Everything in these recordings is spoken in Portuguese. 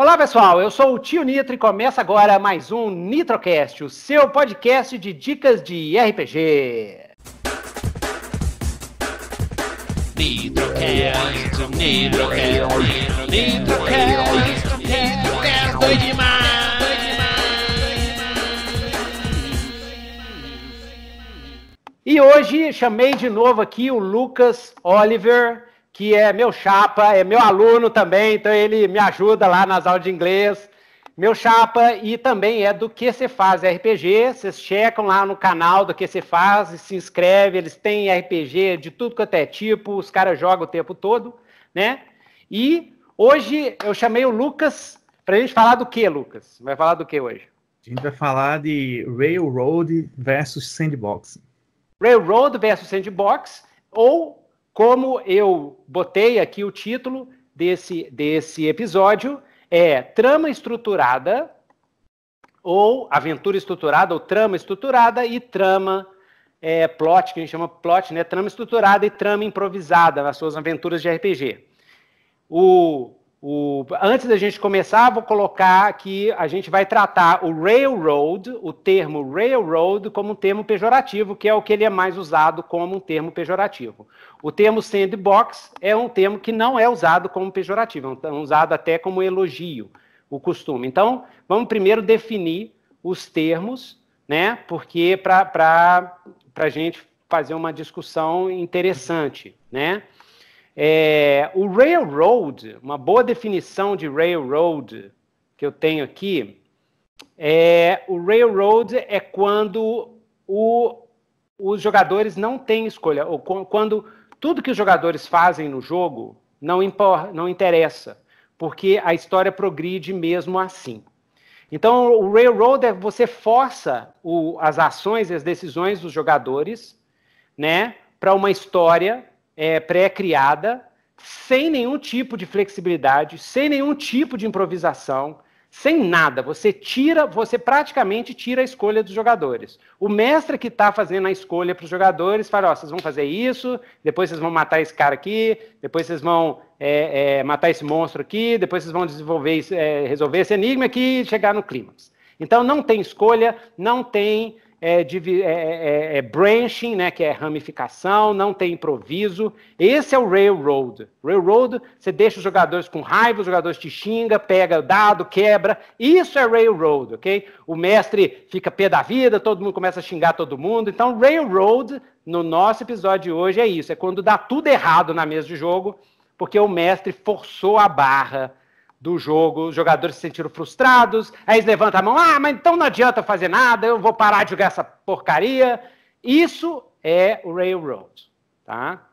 Olá, pessoal. Eu sou o Tio Nitro e começa agora mais um Nitrocast, o seu podcast de dicas de RPG. Nitrocast, Nitrocast, Nitrocast, Nitrocast, doido demais. E hoje chamei de novo aqui o Lucas Oliver, que é meu chapa, é meu aluno também, então ele me ajuda lá nas aulas de inglês. Meu chapa e também é do que você faz RPG. Vocês checam lá no canal do que você faz, se inscreve. Eles têm RPG de tudo quanto é tipo, os caras jogam o tempo todo, né? E hoje eu chamei o Lucas para a gente falar do que, Lucas? Vai falar do que hoje? A gente vai falar de Railroad versus Sandbox. Railroad versus Sandbox, ou como eu botei aqui o título desse, desse episódio, é trama estruturada, ou aventura estruturada, ou trama estruturada, e trama é, plot, que a gente chama plot, né? Trama estruturada e trama improvisada nas suas aventuras de RPG. O, o, antes da gente começar, vou colocar que a gente vai tratar o railroad, o termo railroad, como um termo pejorativo, que é o que ele é mais usado como um termo pejorativo. O termo sandbox é um termo que não é usado como pejorativo, é usado até como elogio, o costume. Então, vamos primeiro definir os termos, né? Porque para a gente fazer uma discussão interessante, né? É, o railroad, uma boa definição de railroad que eu tenho aqui, é o railroad é quando o, os jogadores não têm escolha, ou quando tudo que os jogadores fazem no jogo não, impor, não interessa, porque a história progride mesmo assim. Então, o railroad é você força o, as ações e as decisões dos jogadores, né, para uma história é, pré-criada, sem nenhum tipo de flexibilidade, sem nenhum tipo de improvisação, sem nada. Você tira, você praticamente tira a escolha dos jogadores. O mestre que está fazendo a escolha para os jogadores fala: ó, vocês vão fazer isso, depois vocês vão matar esse cara aqui, depois vocês vão é, é, matar esse monstro aqui, depois vocês vão desenvolver, é, resolver esse enigma aqui e chegar no clímax. Então não tem escolha, não tem é, de, é, é, é, branching, né, que é ramificação, não tem improviso. Esse é o railroad. Railroad, você deixa os jogadores com raiva, os jogadores te xinga, pega dado, quebra. Isso é railroad, ok? O mestre fica pé da vida, todo mundo começa a xingar todo mundo. Então, railroad, no nosso episódio de hoje, é isso. É quando dá tudo errado na mesa de jogo, porque o mestre forçou a barra do jogo, os jogadores se sentiram frustrados, aí eles levantam a mão, ah, mas então não adianta fazer nada, eu vou parar de jogar essa porcaria. Isso é o Railroad, tá?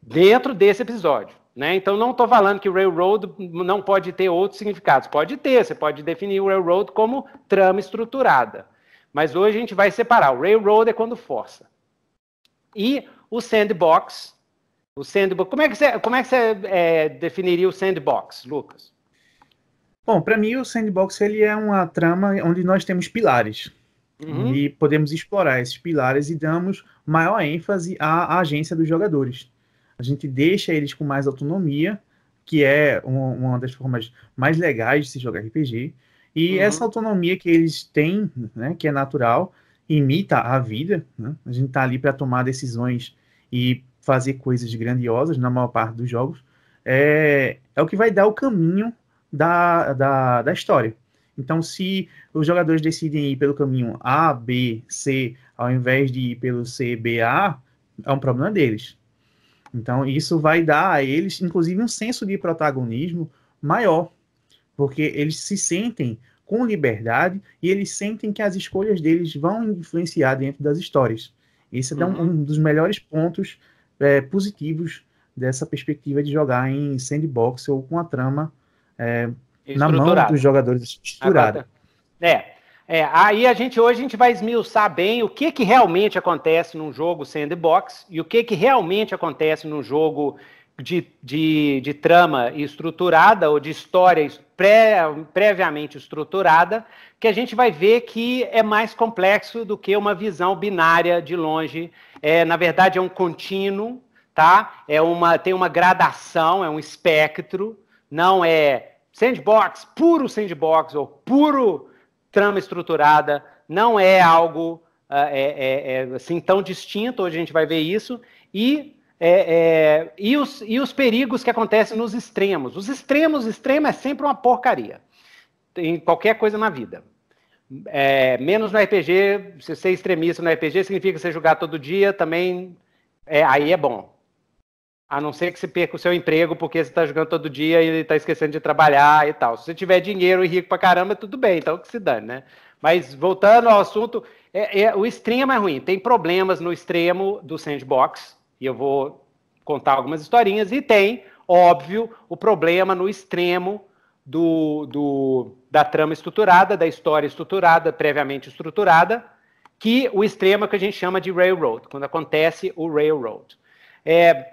Dentro desse episódio. Né? Então não estou falando que o Railroad não pode ter outros significados. Pode ter, você pode definir o Railroad como trama estruturada. Mas hoje a gente vai separar. O Railroad é quando força. E o Sandbox. O sandbox como é que você, como é que você é, definiria o Sandbox, Lucas? Bom, para mim o Sandbox ele é uma trama onde nós temos pilares. Uhum. E podemos explorar esses pilares e damos maior ênfase à, à, agência dos jogadores. A gente deixa eles com mais autonomia, que é uma, uma das formas mais legais de se jogar RPG. E uhum. essa autonomia que eles têm, né, que é natural, imita a vida. Né? A gente está ali para tomar decisões e fazer coisas grandiosas na maior parte dos jogos. É, é o que vai dar o caminho da, da, da história. Então, se os jogadores decidem ir pelo caminho A, B, C, ao invés de ir pelo C, B, A, é um problema deles. Então, isso vai dar a eles, inclusive, um senso de protagonismo maior, porque eles se sentem com liberdade e eles sentem que as escolhas deles vão influenciar dentro das histórias. Esse é uhum. um dos melhores pontos é, positivos dessa perspectiva de jogar em sandbox ou com a trama é, na mão dos jogadores estruturada. É, é, aí a gente hoje a gente vai esmiuçar bem o que, que realmente acontece num jogo sandbox e o que, que realmente acontece num jogo de, de, de trama estruturada ou de história pré, previamente estruturada, que a gente vai ver que é mais complexo do que uma visão binária de longe. É, na verdade, é um contínuo, tá? É uma, tem uma gradação, é um espectro, não é sandbox, puro sandbox ou puro trama estruturada, não é algo uh, é, é, é, assim tão distinto. Hoje a gente vai ver isso e é, é, e, os, e os perigos que acontecem nos extremos. Os extremos, extremo é sempre uma porcaria. Em qualquer coisa na vida. É, menos no RPG, se é extremista no RPG, significa você jogar todo dia, também é, aí é bom. A não ser que você perca o seu emprego porque você está jogando todo dia e está esquecendo de trabalhar e tal. Se você tiver dinheiro e rico pra caramba, tudo bem, então que se dane, né? Mas voltando ao assunto, é, é, o extremo é ruim. Tem problemas no extremo do sandbox, e eu vou contar algumas historinhas, e tem, óbvio, o problema no extremo do, do, da trama estruturada, da história estruturada, previamente estruturada, que o extremo é que a gente chama de railroad, quando acontece o railroad. É,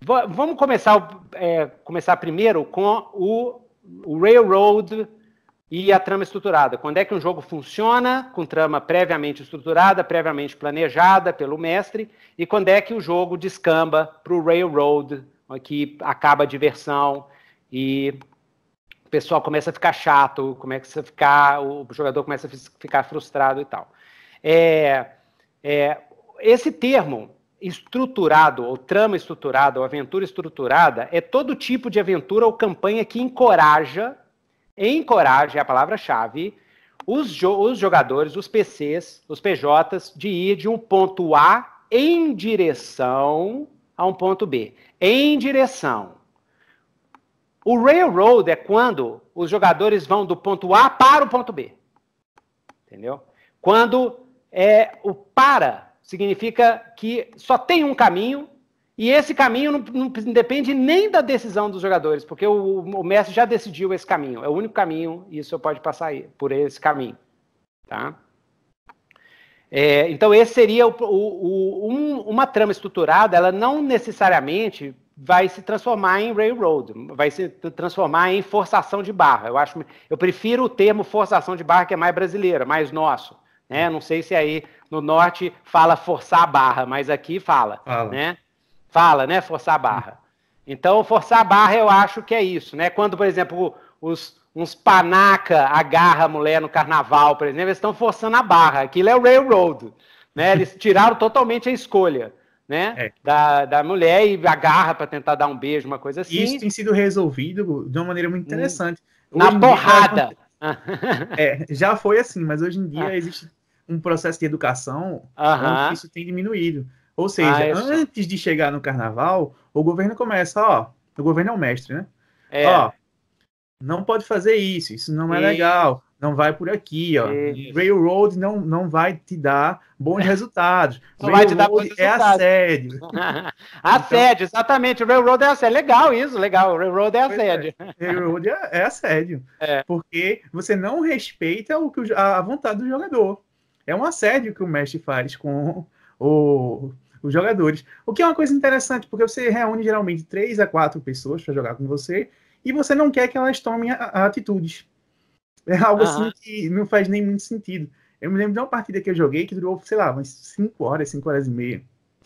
vamos começar, é, começar primeiro com o, o railroad e a trama estruturada. Quando é que um jogo funciona com trama previamente estruturada, previamente planejada pelo mestre, e quando é que o jogo descamba para o railroad, que acaba a diversão e o pessoal começa a ficar chato, começa a ficar, o jogador começa a ficar frustrado e tal. É, é, esse termo estruturado, ou trama estruturada, ou aventura estruturada, é todo tipo de aventura ou campanha que encoraja encoraje, é a palavra-chave, os, jo os jogadores, os PCs, os PJs, de ir de um ponto A em direção a um ponto B. Em direção. O railroad é quando os jogadores vão do ponto A para o ponto B. Entendeu? Quando é o para significa que só tem um caminho e esse caminho não, não, depende nem da decisão dos jogadores, porque o, o, mestre já decidiu esse caminho. É o único caminho e o senhor pode passar por esse caminho. Tá? É, então, esse seria o, o, um, uma trama estruturada, ela não necessariamente vai se transformar em railroad, vai se transformar em forçação de barra. Eu acho, eu prefiro o termo forçação de barra, que é mais brasileiro, mais nosso. Né? Não sei se aí no norte fala forçar a barra, mas aqui fala. fala. Né? Fala, né? Forçar a barra. Então, forçar a barra eu acho que é isso, né? Quando, por exemplo, os, uns panaca agarra a mulher no carnaval, por exemplo, eles estão forçando a barra. Aquilo é o railroad, né? Eles tiraram totalmente a escolha, né? É. Da, da mulher e agarra para tentar dar um beijo, uma coisa assim. Isso tem sido resolvido de uma maneira muito hum. interessante. Na porrada. é, já foi assim, mas hoje em dia ah. existe um processo de educação uh onde isso tem diminuído. Ou seja, ah, antes de chegar no carnaval, o governo começa, ó, o governo é o mestre, né? É. Ó, não pode fazer isso, isso não é legal, não vai por aqui, ó. Isso. Railroad não, não vai te dar bons resultados. Não Railroad vai te dar bons é assédio. assédio, então, exatamente. O Railroad é assédio. Legal isso, legal. O Railroad é, é. assédio. É. Railroad é, é assédio. É. Porque você não respeita o que a vontade do jogador. É um assédio que o mestre faz com o os jogadores. O que é uma coisa interessante, porque você reúne geralmente três a quatro pessoas para jogar com você e você não quer que elas tomem a, a atitudes. É algo uhum. assim que não faz nem muito sentido. Eu me lembro de uma partida que eu joguei que durou, sei lá, umas 5 horas, 5 horas e meia.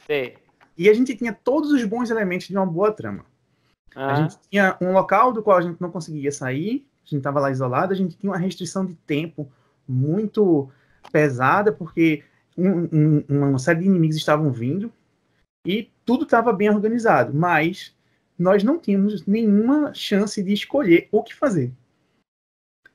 Sim. E a gente tinha todos os bons elementos de uma boa trama. A gente tinha um local do qual a gente não conseguia sair, a gente estava lá isolado, a gente tinha uma restrição de tempo muito pesada, porque um, um, uma série de inimigos estavam vindo e tudo estava bem organizado, mas nós não tínhamos nenhuma chance de escolher o que fazer.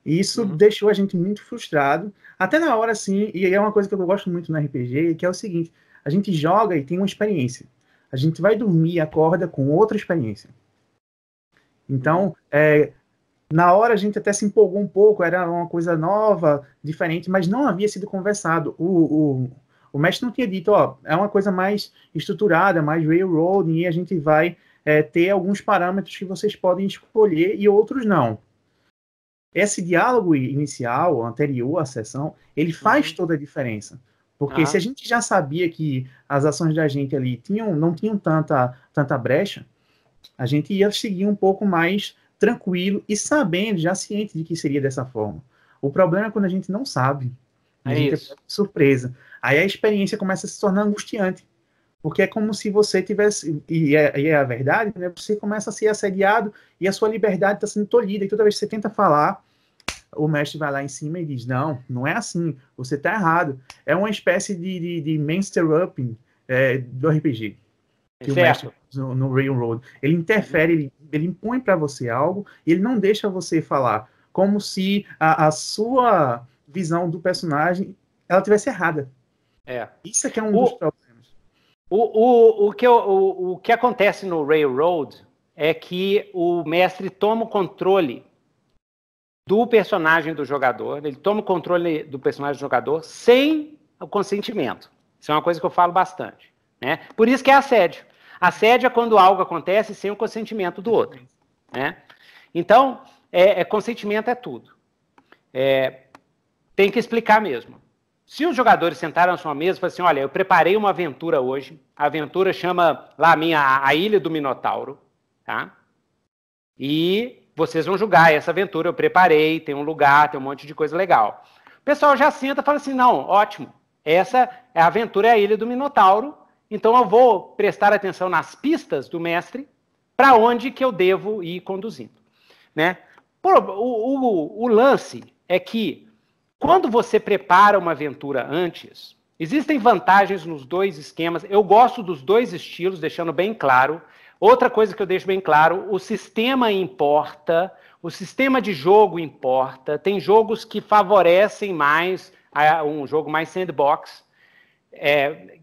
E isso uhum. deixou a gente muito frustrado. Até na hora, assim, e é uma coisa que eu gosto muito no RPG, que é o seguinte: a gente joga e tem uma experiência. A gente vai dormir e acorda com outra experiência. Então, é, na hora a gente até se empolgou um pouco, era uma coisa nova, diferente, mas não havia sido conversado. O, o, o mestre não tinha dito, ó, é uma coisa mais estruturada, mais railroad, e a gente vai é, ter alguns parâmetros que vocês podem escolher e outros não. Esse diálogo inicial, anterior à sessão, ele faz uhum. toda a diferença. Porque se a gente já sabia que as ações da gente ali tinham, não tinham tanta, tanta brecha, a gente ia seguir um pouco mais tranquilo e sabendo, já ciente de que seria dessa forma. O problema é quando a gente não sabe. A é gente isso. é surpresa. Aí a experiência começa a se tornar angustiante. Porque é como se você tivesse, e é, e é a verdade, né? Você começa a ser assediado e a sua liberdade está sendo tolhida. E toda vez que você tenta falar, o mestre vai lá em cima e diz: Não, não é assim, você está errado. É uma espécie de, de, de é, do RPG. Que certo. o mestre no, no Railroad. Ele interfere, ele, ele impõe para você algo e ele não deixa você falar. Como se a, a sua visão do personagem ela tivesse errada. É. Isso é que é um o, dos problemas. O, o, o, que, o, o que acontece no Railroad é que o mestre toma o controle do personagem do jogador, ele toma o controle do personagem do jogador sem o consentimento. Isso é uma coisa que eu falo bastante. Né? Por isso que é assédio. Assédio é quando algo acontece sem o consentimento do outro. Né? Então, é, é consentimento é tudo. É, tem que explicar mesmo. Se os jogadores sentaram na sua mesa e falaram assim: olha, eu preparei uma aventura hoje, a aventura chama lá a minha a Ilha do Minotauro, tá? E vocês vão julgar essa aventura, eu preparei, tem um lugar, tem um monte de coisa legal. O pessoal já senta e fala assim: não, ótimo, essa é a aventura é a Ilha do Minotauro, então eu vou prestar atenção nas pistas do mestre para onde que eu devo ir conduzindo, né? o, o, o lance é que quando você prepara uma aventura antes, existem vantagens nos dois esquemas. Eu gosto dos dois estilos, deixando bem claro. Outra coisa que eu deixo bem claro: o sistema importa, o sistema de jogo importa. Tem jogos que favorecem mais um jogo mais sandbox, é,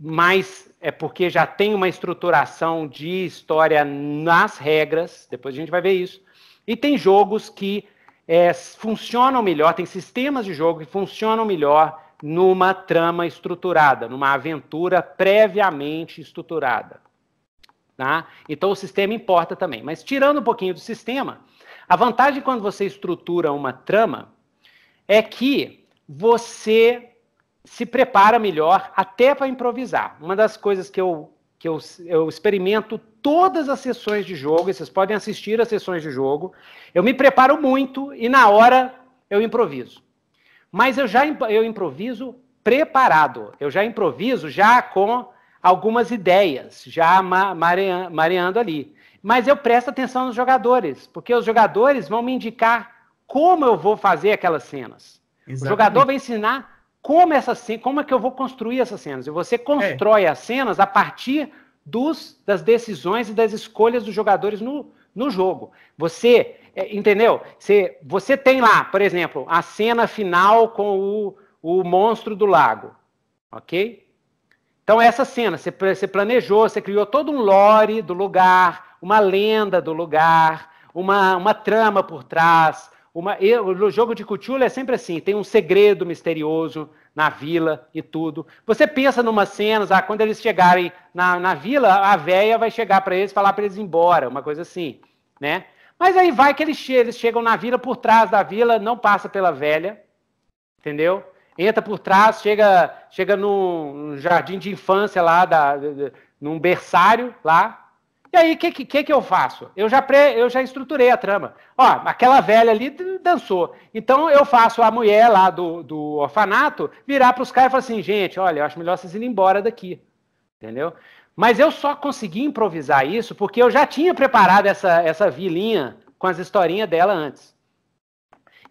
mais é porque já tem uma estruturação de história nas regras. Depois a gente vai ver isso. E tem jogos que é, funcionam melhor, tem sistemas de jogo que funcionam melhor numa trama estruturada, numa aventura previamente estruturada. Tá? Então o sistema importa também. Mas tirando um pouquinho do sistema, a vantagem quando você estrutura uma trama é que você se prepara melhor até para improvisar. Uma das coisas que eu, que eu, eu experimento todas as sessões de jogo, e vocês podem assistir as sessões de jogo. Eu me preparo muito e na hora eu improviso. Mas eu já eu improviso preparado. Eu já improviso já com algumas ideias, já mareando ali. Mas eu presto atenção nos jogadores, porque os jogadores vão me indicar como eu vou fazer aquelas cenas. Exatamente. O jogador vai ensinar como essa como é que eu vou construir essas cenas. E você constrói é. as cenas a partir dos, das decisões e das escolhas dos jogadores no, no jogo. Você, é, entendeu? Você, você tem lá, por exemplo, a cena final com o, o monstro do lago, ok? Então, essa cena, você, você planejou, você criou todo um lore do lugar, uma lenda do lugar, uma, uma trama por trás. Uma, o jogo de Cthulhu é sempre assim, tem um segredo misterioso, na vila e tudo. Você pensa numa cenas, ah, quando eles chegarem na, na vila, a véia vai chegar para eles falar para eles ir embora, uma coisa assim, né? Mas aí vai que eles, che eles chegam na vila, por trás da vila, não passa pela velha, entendeu? Entra por trás, chega, chega num jardim de infância lá, da, num berçário lá, e aí, o que, que, que eu faço? Eu já, pré, eu já estruturei a trama. Ó, aquela velha ali dançou. Então, eu faço a mulher lá do, do orfanato virar para os caras e falar assim: gente, olha, eu acho melhor vocês irem embora daqui. Entendeu? Mas eu só consegui improvisar isso porque eu já tinha preparado essa, essa vilinha com as historinhas dela antes.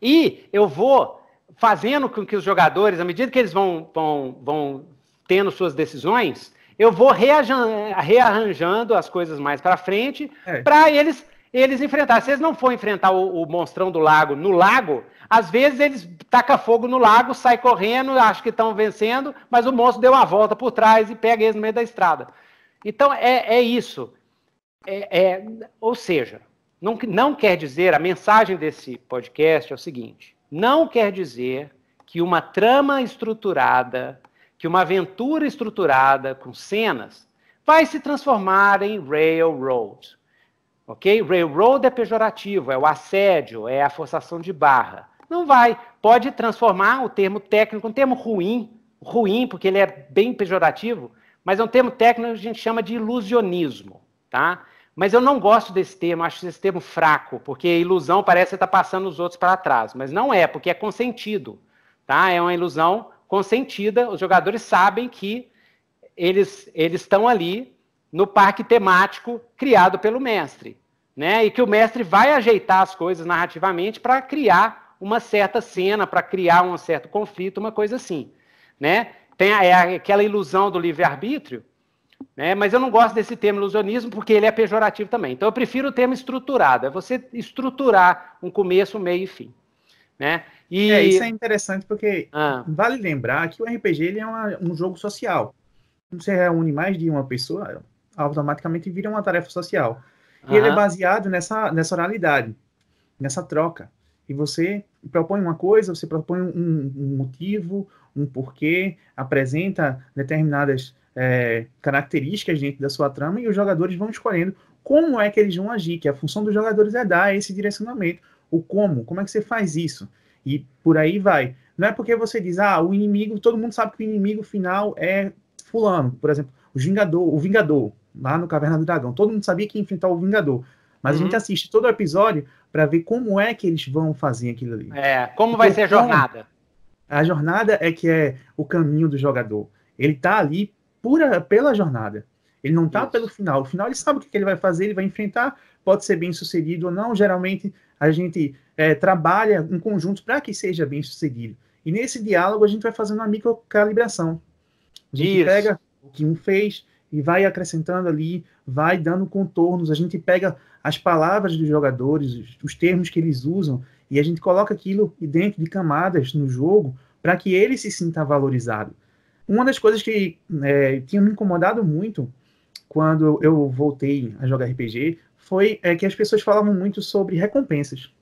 E eu vou fazendo com que os jogadores, à medida que eles vão, vão, vão tendo suas decisões, eu vou rearranjando as coisas mais para frente é. para eles eles enfrentar. Se eles não for enfrentar o, o, monstrão do lago no lago, às vezes eles tacam fogo no lago, sai correndo, acham que estão vencendo, mas o monstro deu uma volta por trás e pega eles no meio da estrada. Então é, é isso. É, é, ou seja, não, não quer dizer, a mensagem desse podcast é o seguinte: não quer dizer que uma trama estruturada que uma aventura estruturada com cenas vai se transformar em railroad. Ok? Railroad é pejorativo, é o assédio, é a forçação de barra. Não vai. Pode transformar o termo técnico, um termo ruim, ruim, porque ele é bem pejorativo, mas é um termo técnico que a gente chama de ilusionismo. Tá? Mas eu não gosto desse termo, acho esse termo fraco, porque ilusão parece estar passando os outros para trás, mas não é, porque é consentido. Tá? É uma ilusão consentida, os jogadores sabem que eles eles estão ali no parque temático criado pelo mestre, né? E que o mestre vai ajeitar as coisas narrativamente para criar uma certa cena, para criar um certo conflito, uma coisa assim, né? Tem é aquela ilusão do livre-arbítrio, né? Mas eu não gosto desse termo ilusionismo porque ele é pejorativo também. Então eu prefiro o termo estruturado, é você estruturar um começo, meio e fim, né? E... É, isso é interessante porque ah. vale lembrar que o RPG ele é uma, um jogo social. Você reúne mais de uma pessoa, automaticamente vira uma tarefa social. E ele é baseado nessa, nessa oralidade, nessa troca. E você propõe uma coisa, você propõe um, um motivo, um porquê, apresenta determinadas é, características dentro da sua trama e os jogadores vão escolhendo como é que eles vão agir, que a função dos jogadores é dar esse direcionamento. O como, como é que você faz isso? E por aí vai. Não é porque você diz, ah, o inimigo, todo mundo sabe que o inimigo final é fulano. Por exemplo, o Vingador, o Vingador lá no Caverna do Dragão. Todo mundo sabia que ia enfrentar o Vingador. Mas uhum. a gente uhum. assiste todo o episódio para ver como é que eles vão fazer aquilo ali. É, como vai ser a jornada. A jornada é que é o caminho do jogador. Ele tá ali pura, pela jornada. Ele não tá Isso. pelo final. O final ele sabe o que ele vai fazer, ele vai enfrentar, pode ser bem sucedido ou não. Geralmente a gente é, trabalha em conjunto para que seja bem sucedido. E nesse diálogo a gente vai fazendo uma microcalibração. A gente Isso. pega o que um fez, e vai acrescentando ali, vai dando contornos. A gente pega as palavras dos jogadores, os, os termos que eles usam, e a gente coloca aquilo dentro de camadas no jogo para que ele se sinta valorizado. Uma das coisas que é, tinha me incomodado muito quando eu voltei a jogar RPG foi é, que as pessoas falavam muito sobre recompensas.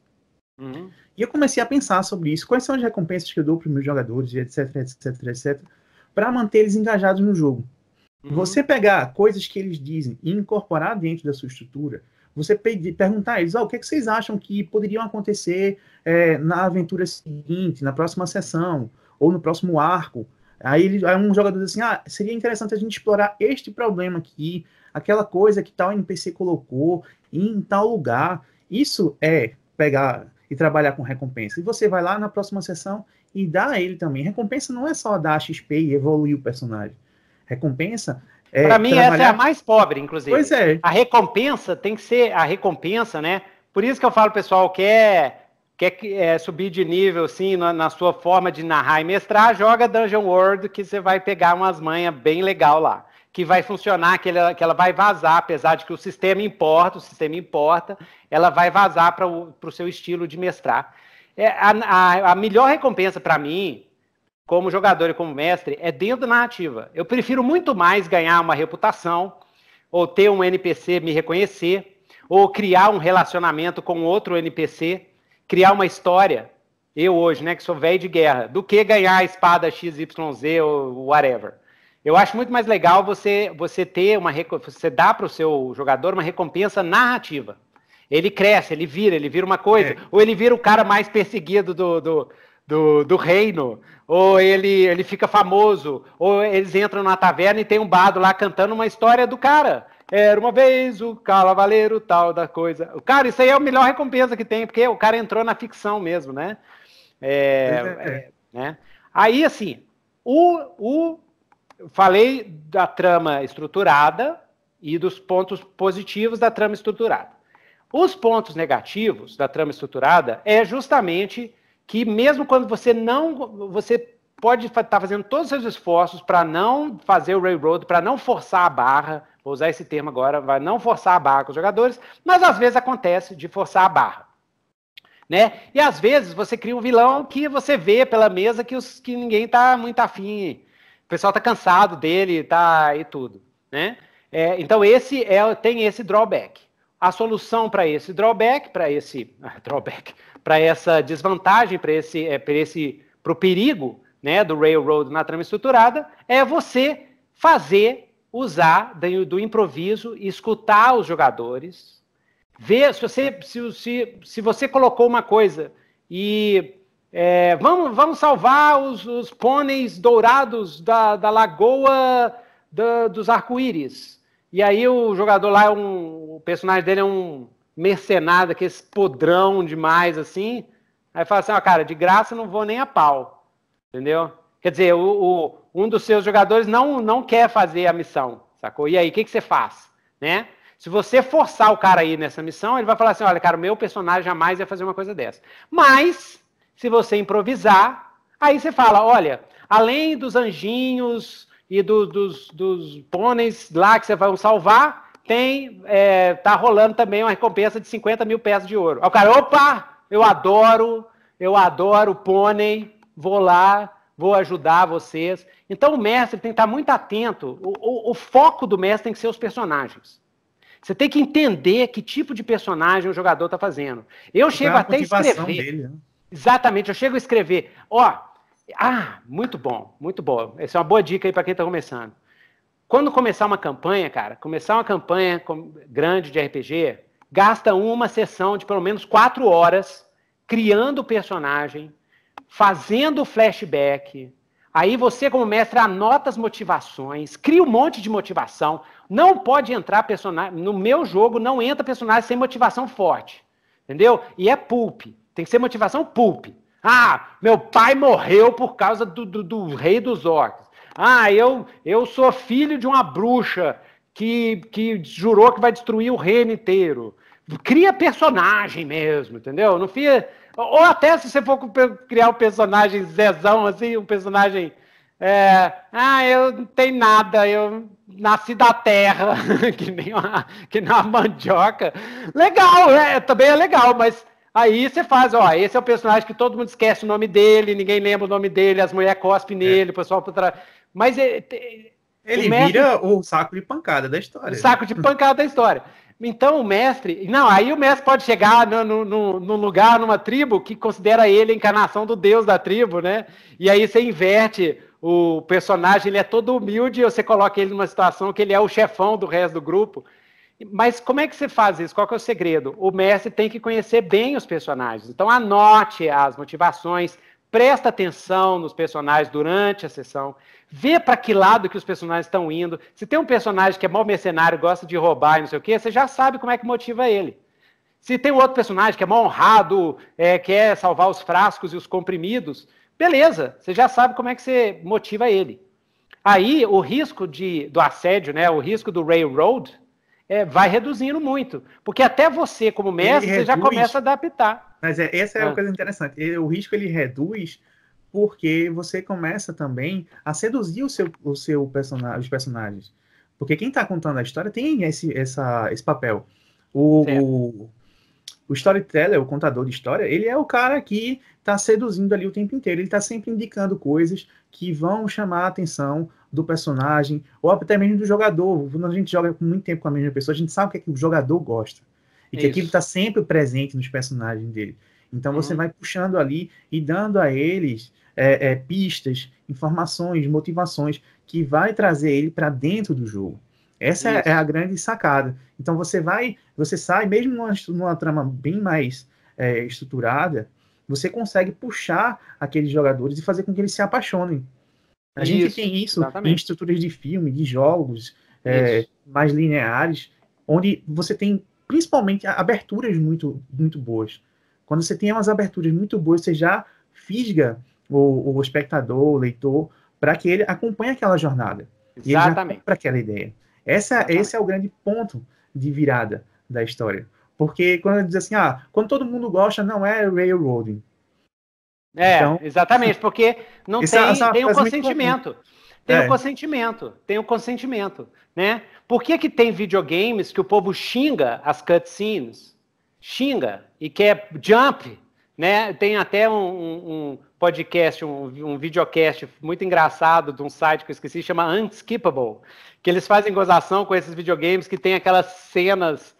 Uhum. E eu comecei a pensar sobre isso. Quais são as recompensas que eu dou para os meus jogadores, etc, etc, etc, para manter eles engajados no jogo. Uhum. Você pegar coisas que eles dizem e incorporar dentro da sua estrutura, você pedir, perguntar a eles, oh, o que, é que vocês acham que poderiam acontecer é, na aventura seguinte, na próxima sessão, ou no próximo arco. Aí, ele, aí um jogador diz assim, ah, seria interessante a gente explorar este problema aqui, aquela coisa que tal NPC colocou em tal lugar. Isso é pegar e trabalhar com recompensa. E você vai lá na próxima sessão e dá a ele também. Recompensa não é só dar XP e evoluir o personagem recompensa. É, Para mim, trabalhar... essa é a mais pobre, inclusive. Pois é. A recompensa tem que ser a recompensa, né? Por isso que eu falo, pessoal, quer, quer é, subir de nível, assim, na, na, sua forma de narrar e mestrar, joga Dungeon World, que você vai pegar umas manhas bem legal lá. Que vai funcionar, que ela, que ela vai vazar, apesar de que o sistema importa, o sistema importa, ela vai vazar para o seu estilo de mestrar. É, a, a, a melhor recompensa para mim, como jogador e como mestre é dentro da narrativa. Eu prefiro muito mais ganhar uma reputação, ou ter um NPC me reconhecer, ou criar um relacionamento com outro NPC, criar uma história. Eu hoje, né, que sou velho de guerra, do que ganhar a espada XYZ ou whatever. Eu acho muito mais legal você você ter uma você dar para o seu jogador uma recompensa narrativa. Ele cresce, ele vira, ele vira uma coisa, é. ou ele vira o cara mais perseguido do, do, do, do reino, ou ele, ele fica famoso, ou eles entram na taverna e tem um bado lá cantando uma história do cara. Era uma vez o cavaleiro tal da coisa. O cara, isso aí é a melhor recompensa que tem, porque o cara entrou na ficção mesmo, né? É, é, é. né? Aí, assim, o, o, falei da trama estruturada e dos pontos positivos da trama estruturada. Os pontos negativos da trama estruturada é justamente que mesmo quando você não, você pode estar tá fazendo todos os seus esforços para não fazer o railroad, para não forçar a barra, vou usar esse termo agora, vai não forçar a barra com os jogadores, mas às vezes acontece de forçar a barra. Né? E às vezes você cria um vilão que você vê pela mesa que, os, que ninguém está muito afim, o pessoal está cansado dele, tá e tudo, né? É, então esse é tem esse drawback. A solução para esse drawback, para esse drawback, para essa desvantagem, para esse, é, para esse, para o perigo, né, do railroad na trama estruturada, é você fazer, usar do, do improviso, escutar os jogadores, ver se você, se, se, se você colocou uma coisa e é, vamos, vamos salvar os, os pôneis dourados da, da lagoa da, dos arco-íris. E aí o jogador lá, é um, o personagem dele é um mercenário, aqueles podrão demais, assim. Aí fala assim, ó, cara, de graça não vou nem a pau. Entendeu? Quer dizer, o, o, um dos seus jogadores não, não quer fazer a missão, sacou? E aí, o que, que você faz? Né? Se você forçar o cara aí nessa missão, ele vai falar assim: olha, cara, o meu personagem jamais ia fazer uma coisa dessa. Mas, se você improvisar, aí você fala: olha, além dos anjinhos e do, dos, dos pôneis lá que você vai salvar, tem. É, tá rolando também uma recompensa de 50 mil peças de ouro. Aí o cara, opa, eu adoro, eu adoro pônei, vou lá, vou ajudar vocês. Então o mestre tem que estar muito atento. O, o, o foco do mestre tem que ser os personagens. Você tem que entender que tipo de personagem o jogador está fazendo. Eu chego até a escrever. Dele, né? Exatamente, eu chego a escrever. Ó, ah, muito bom, muito bom. Essa é uma boa dica aí para quem está começando. Quando começar uma campanha, cara, começar uma campanha grande de RPG, gasta uma sessão de pelo menos quatro horas criando o personagem, fazendo flashback, Aí você, como mestre, anota as motivações, cria um monte de motivação. Não pode entrar personagem. No meu jogo, não entra personagem sem motivação forte. Entendeu? E é pulp. Tem que ser motivação pulp. Ah, meu pai morreu por causa do, do, do rei dos orcs. Ah, eu, eu sou filho de uma bruxa que, que jurou que vai destruir o reino inteiro. Cria personagem mesmo, entendeu? Não fica ou até se você for criar um personagem Zezão, assim, um personagem. É, ah, eu não tenho nada, eu nasci da terra, que nem uma, que nem uma mandioca. Legal, é, também é legal, mas aí você faz, ó, esse é o personagem que todo mundo esquece o nome dele, ninguém lembra o nome dele, as mulheres cospem é. nele, é. o pessoal por trás. Mas é, ele o mestre, vira o saco de pancada da história. O saco de pancada da história. Então o mestre. Não, aí o mestre pode chegar no, no, no, lugar, numa tribo, que considera ele a encarnação do deus da tribo, né? E aí você inverte o personagem, ele é todo humilde, e você coloca ele numa situação que ele é o chefão do resto do grupo. Mas como é que você faz isso? Qual é o segredo? O mestre tem que conhecer bem os personagens. Então anote as motivações, presta atenção nos personagens durante a sessão, vê para que lado que os personagens estão indo. Se tem um personagem que é mau mercenário, gosta de roubar e não sei o quê, você já sabe como é que motiva ele. Se tem outro personagem que é mal honrado, é, quer salvar os frascos e os comprimidos, beleza, você já sabe como é que você motiva ele. Aí o risco de, do assédio, né, o risco do railroad, é, vai reduzindo muito. Porque até você, como mestre, reduz, você já começa a adaptar. Mas é, essa é uma coisa interessante. O risco ele reduz porque você começa também a seduzir o seu, o seu personagem, os personagens. Porque quem está contando a história tem esse, essa, esse papel. O, o, o, storyteller, o contador de história, ele é o cara que está seduzindo ali o tempo inteiro. Ele está sempre indicando coisas que vão chamar a atenção do personagem, ou até mesmo do jogador. Quando a gente joga muito tempo com a mesma pessoa, a gente sabe o que, é que o jogador gosta. E Isso. que aquilo está sempre presente nos personagens dele. Então você uhum. vai puxando ali e dando a eles é, é, pistas, informações, motivações que vai trazer ele para dentro do jogo. Essa é, é, a grande sacada. Então você vai, você sai, mesmo numa, numa trama bem mais é, estruturada, você consegue puxar aqueles jogadores e fazer com que eles se apaixonem. A isso, gente tem isso exatamente. em estruturas de filme, de jogos é, mais lineares, onde você tem principalmente aberturas muito, muito boas. Quando você tem umas aberturas muito boas, você já fisga o, o espectador, o leitor, para que ele acompanhe aquela jornada. Exatamente. Para aquela ideia. Essa, esse é o grande ponto de virada da história. Porque quando diz assim, ah, quando todo mundo gosta, não é railroading. É, então, exatamente, porque não tem, essa, tem um consentimento. Tem é. um consentimento, tem um consentimento, né? Por que que tem videogames que o povo xinga as cutscenes? Xinga e quer jump, né? Tem até um, um podcast, um, um videocast muito engraçado de um site que eu esqueci, chama Unskippable, que eles fazem gozação com esses videogames que tem aquelas cenas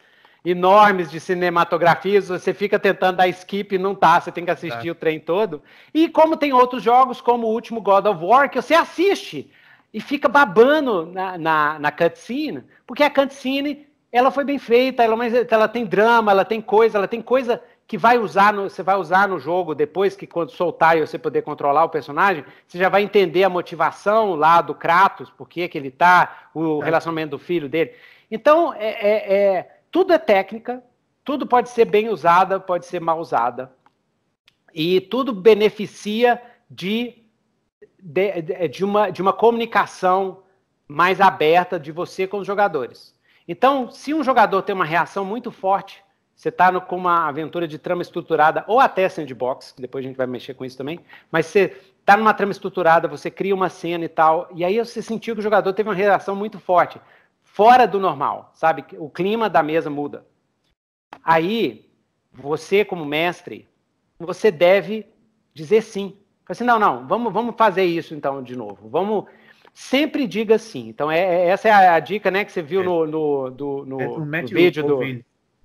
enormes de cinematografias, você fica tentando dar skip e não tá, você tem que assistir é. o trem todo. E como tem outros jogos, como o último God of War, que você assiste e fica babando na, na, na cutscene, porque a cutscene ela foi bem feita, ela, ela tem drama, ela tem coisa, ela tem coisa que vai usar no, você vai usar no jogo depois que quando soltar e você poder controlar o personagem, você já vai entender a motivação lá do Kratos, por que, que ele tá, o é. relacionamento do filho dele. Então, é, é, é, tudo é técnica, tudo pode ser bem usada, pode ser mal usada. E tudo beneficia de de, de, uma, de uma comunicação mais aberta de você com os jogadores. Então, se um jogador tem uma reação muito forte, você está com uma aventura de trama estruturada, ou até sandbox, que depois a gente vai mexer com isso também, mas você está numa trama estruturada, você cria uma cena e tal, e aí você sentiu que o jogador teve uma reação muito forte, fora do normal, sabe? O clima da mesa muda. Aí, você como mestre, você deve dizer sim. Assim, não, não, vamos, vamos fazer isso então de novo. Vamos sempre diga sim. Então, é, é, essa é a, a, dica né, que você viu é. no, no, do, no, é no vídeo do,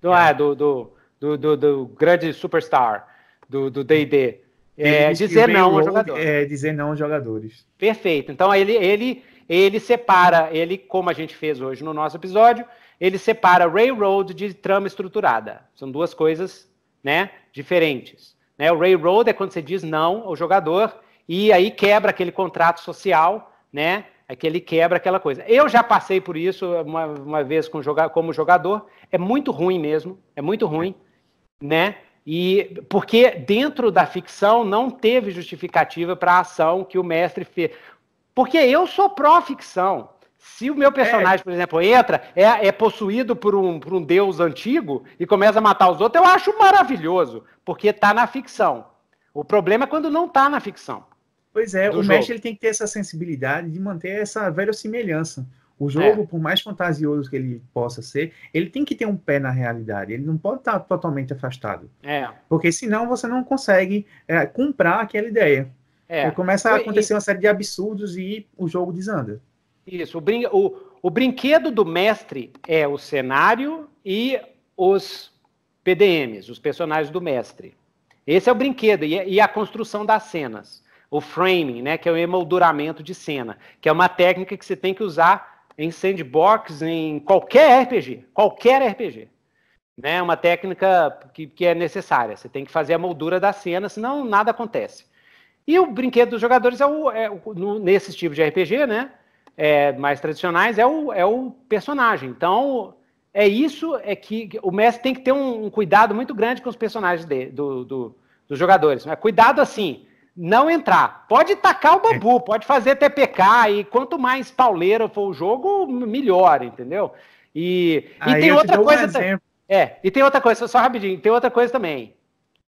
do, é. do, do, do, do, do, grande superstar do D&D. É, dizer não aos jogadores. É, dizer não aos jogadores. Perfeito. Então, ele, ele, ele separa, ele, como a gente fez hoje no nosso episódio, ele separa Railroad de trama estruturada. São duas coisas né, diferentes. Né? O Railroad é quando você diz não ao jogador e aí quebra aquele contrato social né? É que ele quebra aquela coisa. Eu já passei por isso uma, uma vez com como jogador. É muito ruim mesmo. É muito ruim, né? E porque dentro da ficção não teve justificativa para a ação que o mestre fez. Porque eu sou pró-ficção. Se o meu personagem, é. por exemplo, entra, é, é possuído por um, por um deus antigo e começa a matar os outros, eu acho maravilhoso, porque está na ficção. O problema é quando não está na ficção. Pois é, o jogo. mestre ele tem que ter essa sensibilidade de manter essa verossimilhança. O jogo, é. por mais fantasioso que ele possa ser, ele tem que ter um pé na realidade. Ele não pode estar totalmente afastado. É. Porque senão você não consegue é, comprar aquela ideia. É. começa a acontecer e... uma série de absurdos e o jogo desanda. Isso. O, brin... o, o brinquedo do mestre é o cenário e os PDMs, os personagens do mestre. Esse é o brinquedo e, e a construção das cenas o framing, né, que é o emolduramento de cena, que é uma técnica que você tem que usar em sandbox, em qualquer RPG, qualquer RPG. Né, uma técnica que, que é necessária. Você tem que fazer a moldura da cena, senão nada acontece. E o brinquedo dos jogadores é o, é o nesses tipos de RPG, né, é, mais tradicionais, é o, é o personagem. Então, é isso é que o mestre tem que ter um, um cuidado muito grande com os personagens de, do, do, dos jogadores. Né? Cuidado assim, não entrar. Pode tacar o bambu, pode fazer TPK, e quanto mais pauleiro for o jogo, melhor, entendeu? E, e tem outra coisa. Um é, e tem outra coisa, só rapidinho, tem outra coisa também.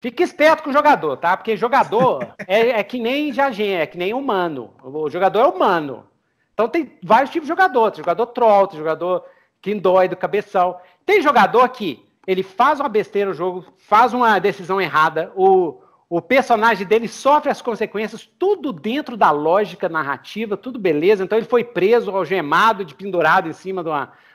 Fique esperto com o jogador, tá? Porque jogador é, é que nem jagem, é que nem humano. O jogador é humano. Então tem vários tipos de jogador. Tem jogador troll, tem jogador do cabeção. Tem jogador que ele faz uma besteira no jogo, faz uma decisão errada, o, o personagem dele sofre as consequências, tudo dentro da lógica narrativa, tudo beleza. Então ele foi preso, algemado, de pendurado em cima do,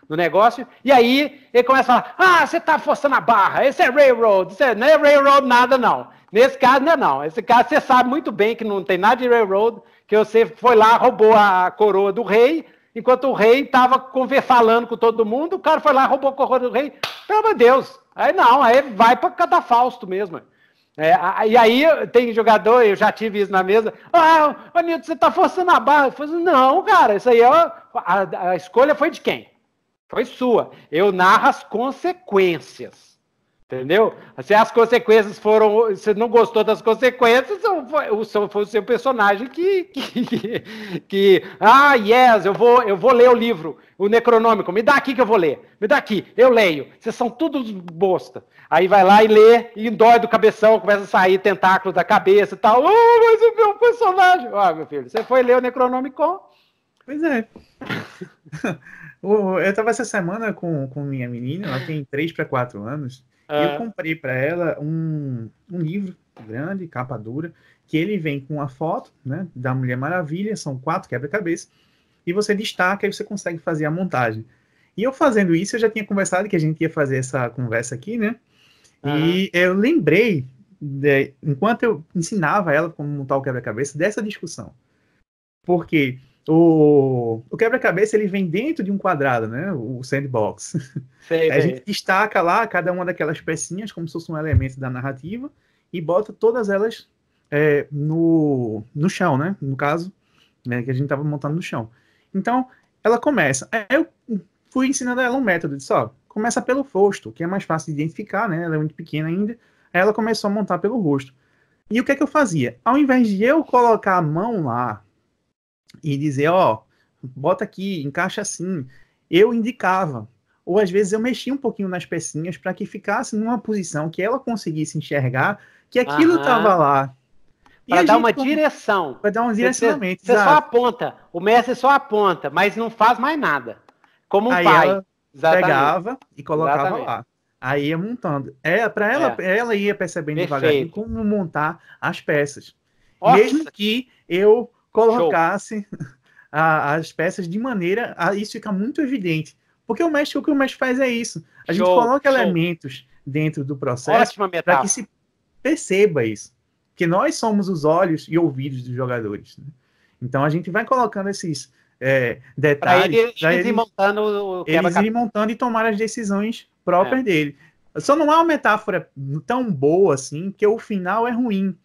do negócio. E aí ele começa a falar: Ah, você está forçando a barra, esse é railroad, isso é, não é railroad nada, não. Nesse caso, não é não. Esse caso você sabe muito bem que não tem nada de railroad, que você foi lá, roubou a coroa do rei, enquanto o rei estava falando com todo mundo, o cara foi lá, roubou a coroa do rei. Pelo amor de Deus. Aí não, aí vai para catafausto mesmo. É, e aí tem jogador, eu já tive isso na mesa. Ah, Anilton, você tá forçando a barra. Eu falei, não, cara, isso aí é. A, a escolha foi de quem? Foi sua. Eu narro as consequências. Entendeu? Se as consequências foram. Você não gostou das consequências, foi, o seu, foi o seu personagem que, que, que. Ah, yes, eu vou, eu vou ler o livro, o Necronômico. Me dá aqui que eu vou ler. Me dá aqui, eu leio. Vocês são todos bosta. Aí vai lá e lê, e dói do cabeção, começa a sair tentáculo da cabeça e tal. Oh, mas o meu personagem. Ah, meu filho, você foi ler o Necronômico? Pois é. eu estava essa semana com, com minha menina, ela tem 3 para 4 anos. Ah. Eu comprei para ela um, um livro grande, capa dura, que ele vem com a foto né, da Mulher Maravilha, são quatro quebra-cabeça, e você destaca e você consegue fazer a montagem. E eu fazendo isso, eu já tinha conversado que a gente ia fazer essa conversa aqui, né? Ah. E eu lembrei, de, enquanto eu ensinava ela como montar o quebra-cabeça, dessa discussão. Porque o, o quebra-cabeça ele vem dentro de um quadrado, né? O sandbox. Sei, a gente destaca lá cada uma daquelas pecinhas como se fosse um elemento da narrativa e bota todas elas é, no, no chão, né? No caso, né, que a gente estava montando no chão. Então, ela começa. Eu fui ensinando ela um método de só. Começa pelo rosto, que é mais fácil de identificar, né? Ela é muito pequena ainda. Aí ela começou a montar pelo rosto. E o que é que eu fazia? Ao invés de eu colocar a mão lá e dizer, ó, bota aqui, encaixa assim, eu indicava. Ou às vezes eu mexia um pouquinho nas pecinhas para que ficasse numa posição que ela conseguisse enxergar que aquilo estava lá. Para dar uma direção. Para dar um direcionamento. Você, você só aponta. O mestre só aponta, mas não faz mais nada. Como um Aí pai. Pegava e colocava Exatamente. lá. Aí ia montando. É, para ela, é. ela ia percebendo Perfeito. devagarinho como montar as peças. Nossa. Mesmo que eu colocasse a, as peças de maneira a isso ficar muito evidente. Porque o mestre, o que o mestre faz é isso. A show, gente coloca show. elementos dentro do processo para que se perceba isso. Que nós somos os olhos e ouvidos dos jogadores. Né? Então a gente vai colocando esses é, detalhes. Eles, eles, ir montando Eles irem montando e tomar as decisões próprias é. dele. Só não há uma metáfora tão boa assim, que o final é ruim.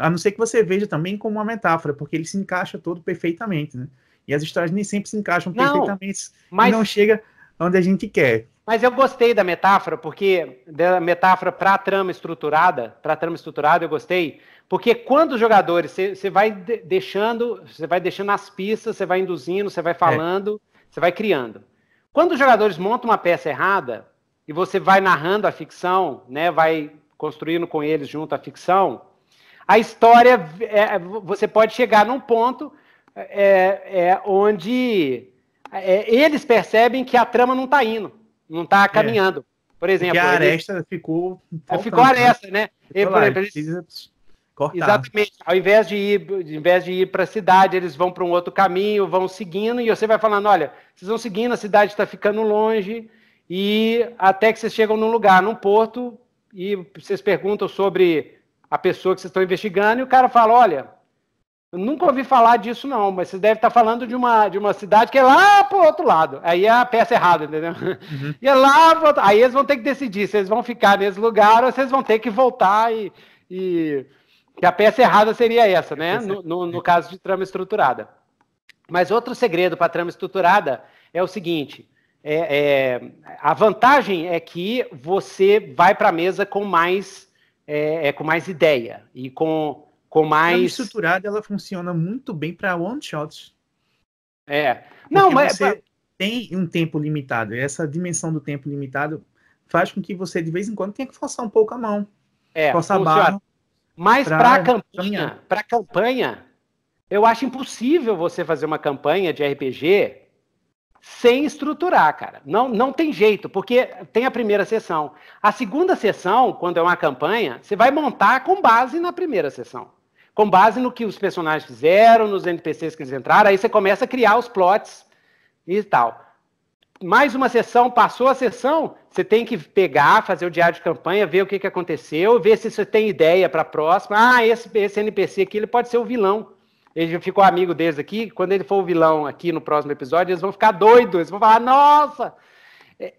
A não ser que você veja também como uma metáfora, porque ele se encaixa todo perfeitamente, né? E as histórias nem sempre se encaixam não, perfeitamente mas... e não chega onde a gente quer. Mas eu gostei da metáfora, porque da metáfora para a trama estruturada, para a trama estruturada eu gostei, porque quando os jogadores, você vai deixando, você vai deixando as pistas, você vai induzindo, você vai é. falando, você é. vai criando. Quando os jogadores montam uma peça errada, e você vai narrando a ficção, né, vai construindo com eles junto a ficção, a história, é, você pode chegar num ponto é, é, onde é, eles percebem que a trama não está indo, não está é. caminhando. Por exemplo, Porque a aresta eles... ficou. Ficou aresta, né? Ficou por exemplo, eles... Exatamente. Ao invés de ir, ao invés de ir para a cidade, eles vão para um outro caminho, vão seguindo, e você vai falando: olha, vocês vão seguindo, a cidade está ficando longe, e até que vocês chegam num lugar, num porto, e vocês perguntam sobre a pessoa que vocês estão investigando, e o cara fala: Olha, eu nunca ouvi falar disso, não, mas você deve estar falando de uma, de uma cidade que é lá para o outro lado. Aí é a peça errada, entendeu? Uhum. E é lá, aí eles vão ter que decidir se eles vão ficar nesse lugar ou se eles vão ter que voltar e. e... Que a peça errada seria essa, né? No, no, no caso de trama estruturada. Mas outro segredo para trama estruturada é o seguinte: é, é, a vantagem é que você vai para a mesa com mais, é, é, com mais ideia e com, com mais. A estruturada ela funciona muito bem para one shots. É. Não, mas você tem um tempo limitado. E essa dimensão do tempo limitado faz com que você de vez em quando tenha que forçar um pouco a mão. É. Forçar a barra. Mas para a campanha, para campanha, eu acho impossível você fazer uma campanha de RPG sem estruturar, cara. Não, não tem jeito, porque tem a primeira sessão. A segunda sessão, quando é uma campanha, você vai montar com base na primeira sessão. Com base no que os personagens fizeram, nos NPCs que eles entraram, aí você começa a criar os plots e tal. Mais uma sessão, passou a sessão, você tem que pegar, fazer o diário de campanha, ver o que, que aconteceu, ver se você tem ideia para a próxima. Ah, esse, esse NPC aqui ele pode ser o vilão. Ele ficou amigo deles aqui. Quando ele for o vilão aqui no próximo episódio, eles vão ficar doidos. Eles vão falar: nossa!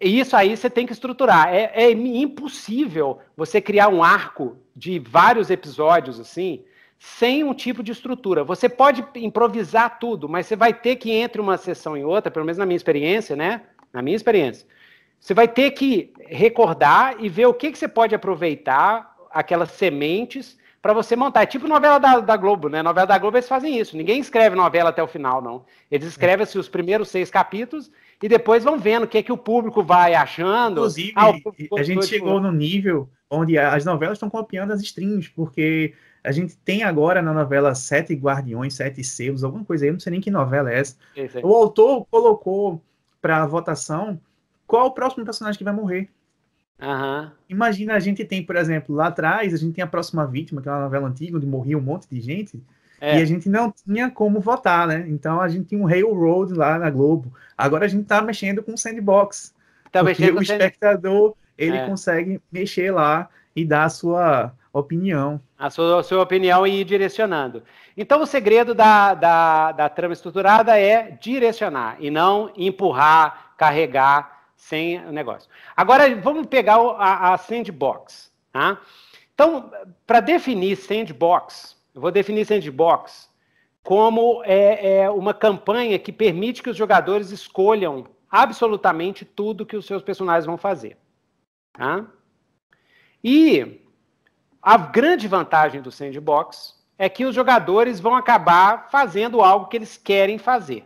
Isso aí você tem que estruturar. É, é impossível você criar um arco de vários episódios assim, sem um tipo de estrutura. Você pode improvisar tudo, mas você vai ter que, entre uma sessão e outra, pelo menos na minha experiência, né? Na minha experiência, você vai ter que recordar e ver o que, que você pode aproveitar, aquelas sementes, para você montar. É tipo novela da, da, Globo, né? Novela da Globo eles fazem isso. Ninguém escreve novela até o final, não. Eles escrevem assim, os primeiros seis capítulos e depois vão vendo o que, é que o público vai achando. Inclusive, ah, a gente chegou no nível onde as novelas estão copiando as streams, porque a gente tem agora na novela Sete Guardiões, Sete Selos, alguma coisa aí, não sei nem que novela é essa. O autor colocou para votação qual o próximo personagem que vai morrer. Uhum. Imagina, a gente tem, por exemplo, lá atrás, a gente tem a próxima vítima, que é uma novela antiga, onde morria um monte de gente, é. e a gente não tinha como votar, né? Então a gente tinha um Railroad lá na Globo. Agora a gente tá mexendo com o sandbox. Tá porque o espectador, ele é. consegue mexer lá e dar a sua opinião. A sua, a sua opinião e ir direcionando. Então o segredo da, da, da trama estruturada é direcionar e não empurrar, carregar sem o negócio. Agora, vamos pegar a, a sandbox. Tá? Então, para definir sandbox, eu vou definir sandbox como é, é, uma campanha que permite que os jogadores escolham absolutamente tudo que os seus personagens vão fazer. Tá? E a grande vantagem do sandbox é que os jogadores vão acabar fazendo algo que eles querem fazer,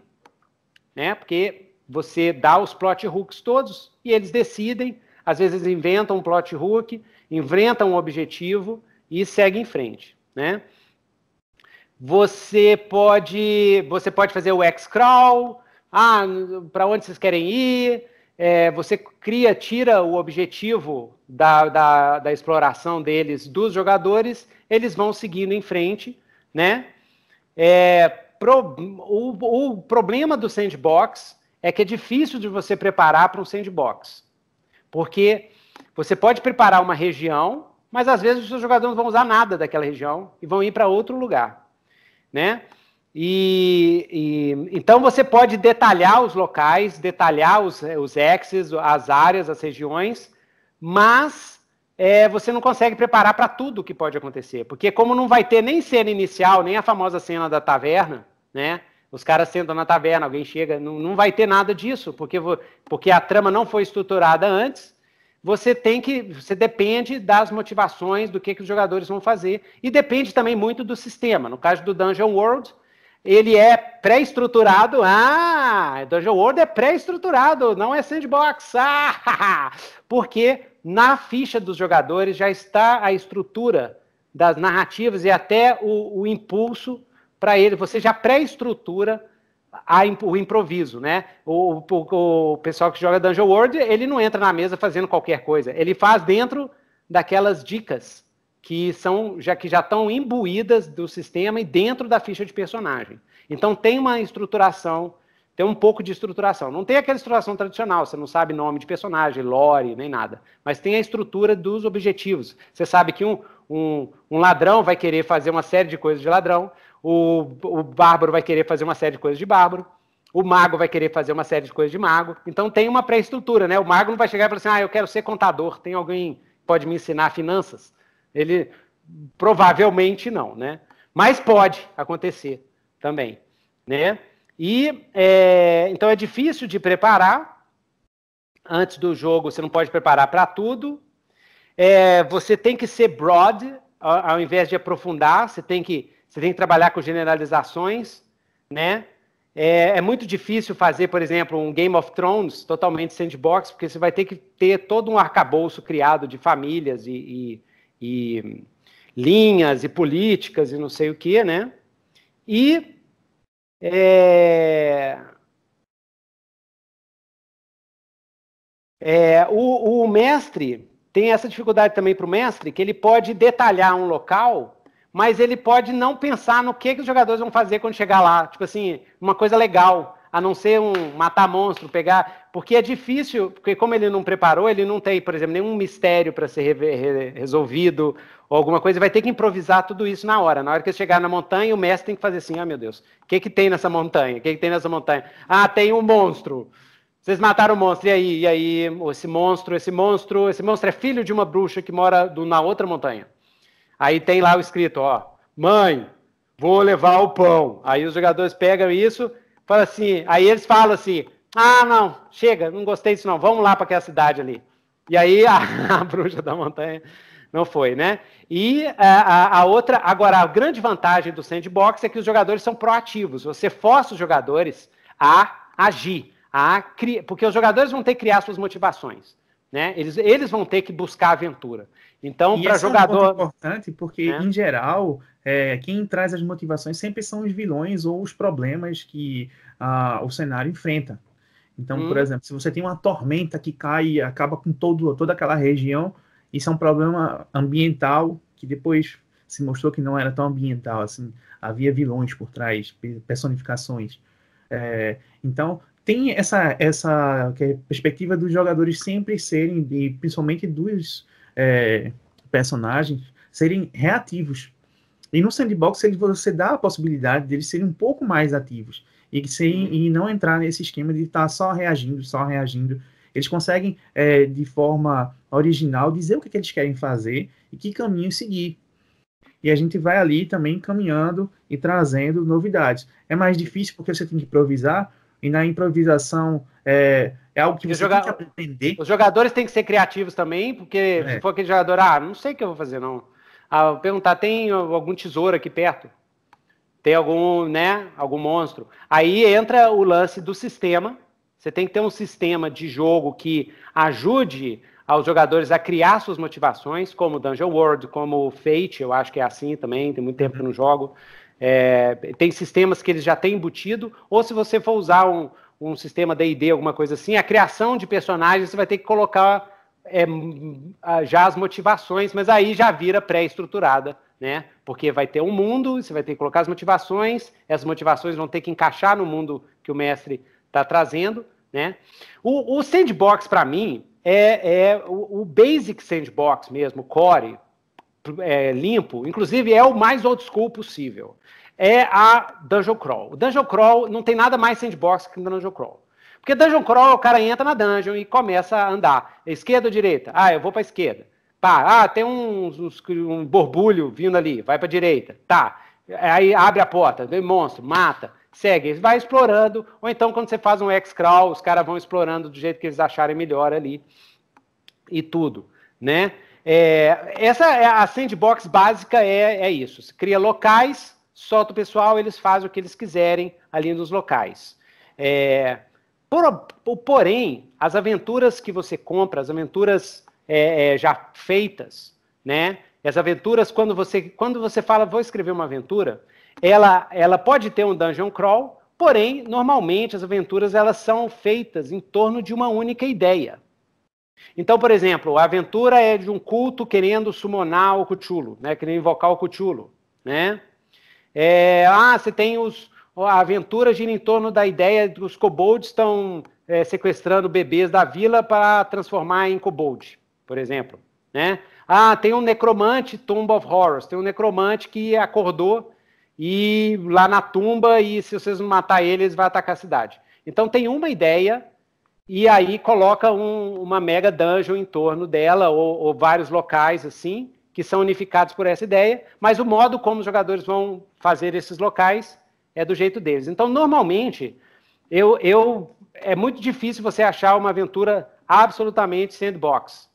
né? Porque você dá os plot hooks todos e eles decidem, às vezes inventam um plot hook, inventam um objetivo e seguem em frente, né? Você pode, você pode fazer o X-crawl, ah, para onde vocês querem ir, é, você cria, tira o objetivo da, da, da, exploração deles dos jogadores, eles vão seguindo em frente, né? É, pro, o, o problema do sandbox é que é difícil de você preparar para um sandbox, porque você pode preparar uma região, mas às vezes os seus jogadores não vão usar nada daquela região e vão ir para outro lugar, né? E, e, então você pode detalhar os locais, detalhar os, os exes, as áreas, as regiões, mas é, você não consegue preparar para tudo o que pode acontecer. Porque como não vai ter nem cena inicial, nem a famosa cena da taverna, né? Os caras sentam na taverna, alguém chega, não, não vai ter nada disso, porque, porque a trama não foi estruturada antes. Você tem que, você depende das motivações, do que, que os jogadores vão fazer, e depende também muito do sistema. No caso do Dungeon World, ele é pré-estruturado. Ah, Dungeon World é pré-estruturado, não é sandbox. Ah, porque na ficha dos jogadores já está a estrutura das narrativas e até o, o impulso para ele. Você já pré-estrutura o improviso, né? O, o, o, pessoal que joga Dungeon World, ele não entra na mesa fazendo qualquer coisa. Ele faz dentro daquelas dicas que são já que já estão imbuídas do sistema e dentro da ficha de personagem. Então tem uma estruturação, tem um pouco de estruturação. Não tem aquela estruturação tradicional, você não sabe nome de personagem, lore, nem nada. Mas tem a estrutura dos objetivos. Você sabe que um, um, um ladrão vai querer fazer uma série de coisas de ladrão, o, o bárbaro vai querer fazer uma série de coisas de bárbaro, o mago vai querer fazer uma série de coisas de mago. Então tem uma pré-estrutura, né? O mago não vai chegar e falar assim: ah, eu quero ser contador, tem alguém que pode me ensinar finanças? Ele provavelmente não, né? Mas pode acontecer também, né? E é, então é difícil de preparar. Antes do jogo, você não pode preparar para tudo. É, você tem que ser broad ao, invés de aprofundar. Você tem que você tem que trabalhar com generalizações, né? É, é, muito difícil fazer, por exemplo, um Game of Thrones totalmente sandbox, porque você vai ter que ter todo um arcabouço criado de famílias e, e e linhas e políticas e não sei o que, né? E é, é, o, o mestre tem essa dificuldade também para o mestre, que ele pode detalhar um local, mas ele pode não pensar no que, que os jogadores vão fazer quando chegar lá. Tipo assim, uma coisa legal a não ser um matar monstro, pegar. Porque é difícil, porque como ele não preparou, ele não tem, por exemplo, nenhum mistério para ser re re resolvido ou alguma coisa, vai ter que improvisar tudo isso na hora. Na hora que ele chegar na montanha, o mestre tem que fazer assim: ah, meu Deus, o que, que tem nessa montanha? O que, que tem nessa montanha? Ah, tem um monstro. Vocês mataram o monstro, e aí? E aí, esse monstro, esse monstro, esse monstro é filho de uma bruxa que mora do, na outra montanha. Aí tem lá o escrito, ó, mãe, vou levar o pão. Aí os jogadores pegam isso, Fala assim, aí eles falam assim: ah, não, chega, não gostei disso não, vamos lá para aquela cidade ali. E aí a, a, bruxa da montanha não foi, né? E a, a, outra, agora, a grande vantagem do sandbox é que os jogadores são proativos. Você força os jogadores a agir, a criar, porque os jogadores vão ter que criar suas motivações. Né? Eles, eles vão ter que buscar aventura. Então, para jogador. É importante porque, né? em geral, é, quem traz as motivações sempre são os vilões ou os problemas que ah, o cenário enfrenta. Então, hum. por exemplo, se você tem uma tormenta que cai e acaba com todo, toda aquela região, isso é um problema ambiental que depois se mostrou que não era tão ambiental, assim, havia vilões por trás, personificações. É, então, tem essa, essa é perspectiva dos jogadores sempre serem, e principalmente dos é, personagens, serem reativos e no sandbox ele, você dá a possibilidade deles serem um pouco mais ativos e, sem, e não entrar nesse esquema de estar tá só reagindo, só reagindo. Eles conseguem, é, de forma original, dizer o que, que eles querem fazer e que caminho seguir. E a gente vai ali também caminhando e trazendo novidades. É mais difícil porque você tem que improvisar, e na improvisação é, é algo que você joga... tem que aprender. Os jogadores têm que ser criativos também, porque é. se for aquele jogador, ah, não sei o que eu vou fazer, não. Ah, perguntar, tem algum tesouro aqui perto? Tem algum, né, algum monstro? Aí entra o lance do sistema. Você tem que ter um sistema de jogo que ajude aos jogadores a criar suas motivações, como Dungeon World, como Fate, eu acho que é assim também, tem muito tempo que eu não jogo. É, tem sistemas que eles já têm embutido, ou se você for usar um, um sistema D&D, alguma coisa assim, a criação de personagens você vai ter que colocar é, já as motivações, mas aí já vira pré-estruturada, né? Porque vai ter um mundo, você vai ter que colocar as motivações, essas motivações vão ter que encaixar no mundo que o mestre está trazendo, né? O, o sandbox, para mim, é, é o, o, basic sandbox mesmo, core, é, limpo, inclusive é o mais old school possível. É a Dungeon Crawl. O Dungeon Crawl não tem nada mais sandbox que o Dungeon Crawl. Porque Dungeon Crawl, o cara entra na dungeon e começa a andar. Esquerda ou direita? Ah, eu vou para esquerda. Pá, ah, tem um, um borbulho vindo ali, vai para direita. Tá. Aí abre a porta, vem monstro, mata, segue, vai explorando, ou então quando você faz um X-Crawl, os caras vão explorando do jeito que eles acharem melhor ali e tudo, né? É, essa é a sandbox básica é, é isso. Você cria locais, solta o pessoal, eles fazem o que eles quiserem ali nos locais. É, por, porém, as aventuras que você compra, as aventuras é, é, já feitas, né? As aventuras, quando você, quando você fala, vou escrever uma aventura, ela, ela pode ter um dungeon crawl, porém, normalmente as aventuras elas são feitas em torno de uma única ideia. Então, por exemplo, a aventura é de um culto querendo summonar o Cthulhu, né? querendo invocar o Cthulhu. Né? É, ah, você tem os. A aventura gira em torno da ideia de que os kobolds estão é, sequestrando bebês da vila para transformar em kobold, por exemplo. Né? Ah, tem um necromante, Tomb of Horrors, tem um necromante que acordou e lá na tumba, e se vocês não matar ele, eles vão atacar a cidade. Então tem uma ideia e aí coloca um, uma mega dungeon em torno dela, ou, ou, vários locais assim, que são unificados por essa ideia, mas o modo como os jogadores vão fazer esses locais é do jeito deles. Então, normalmente, eu, eu é muito difícil você achar uma aventura absolutamente sandbox.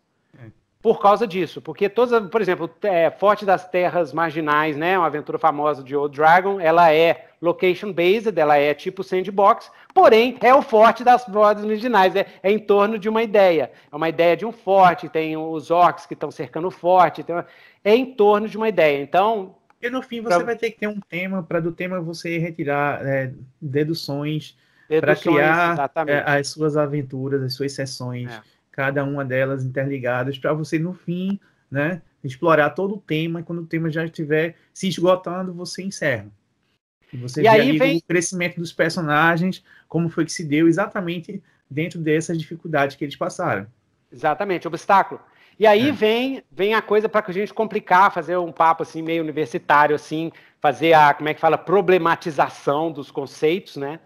Por causa disso, porque todas, por exemplo, é, Forte das Terras Marginais, né, uma aventura famosa de Old Dragon, ela é location based, ela é tipo sandbox, porém é o forte das rodas originais, é, é, em torno de uma ideia. É uma ideia de um forte, tem os orcs que estão cercando o forte, uma, é em torno de uma ideia. Então. E no fim você pra... vai ter que ter um tema, para do tema você retirar é, deduções, para criar é, as suas aventuras, as suas sessões, é. Cada uma delas interligadas, para você no fim, né, explorar todo o tema, e quando o tema já estiver se esgotando, você encerra. E você e vê aí vem... o crescimento dos personagens, como foi que se deu exatamente dentro dessas dificuldades que eles passaram. Exatamente, obstáculo. E aí é. vem, vem a coisa para a gente complicar, fazer um papo assim meio universitário, assim, fazer a, como é que fala, problematização dos conceitos, né?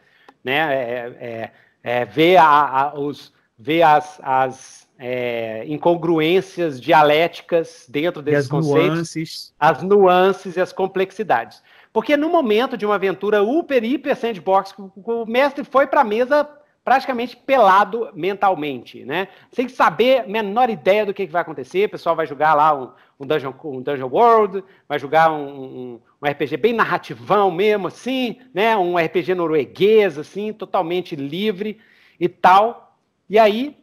né? É, é, é ver, a, a, os, ver as, as é, incongruências dialéticas dentro desses conceitos, nuances. as nuances e as complexidades. Porque no momento de uma aventura super, hiper sandbox, o mestre foi para a mesa praticamente pelado mentalmente, né? Sem saber menor ideia do que, que vai acontecer. O pessoal vai jogar lá um, um, dungeon, um dungeon World, vai jogar um, um, um, RPG bem narrativão mesmo, assim, né? Um RPG norueguês, assim, totalmente livre e tal. E aí,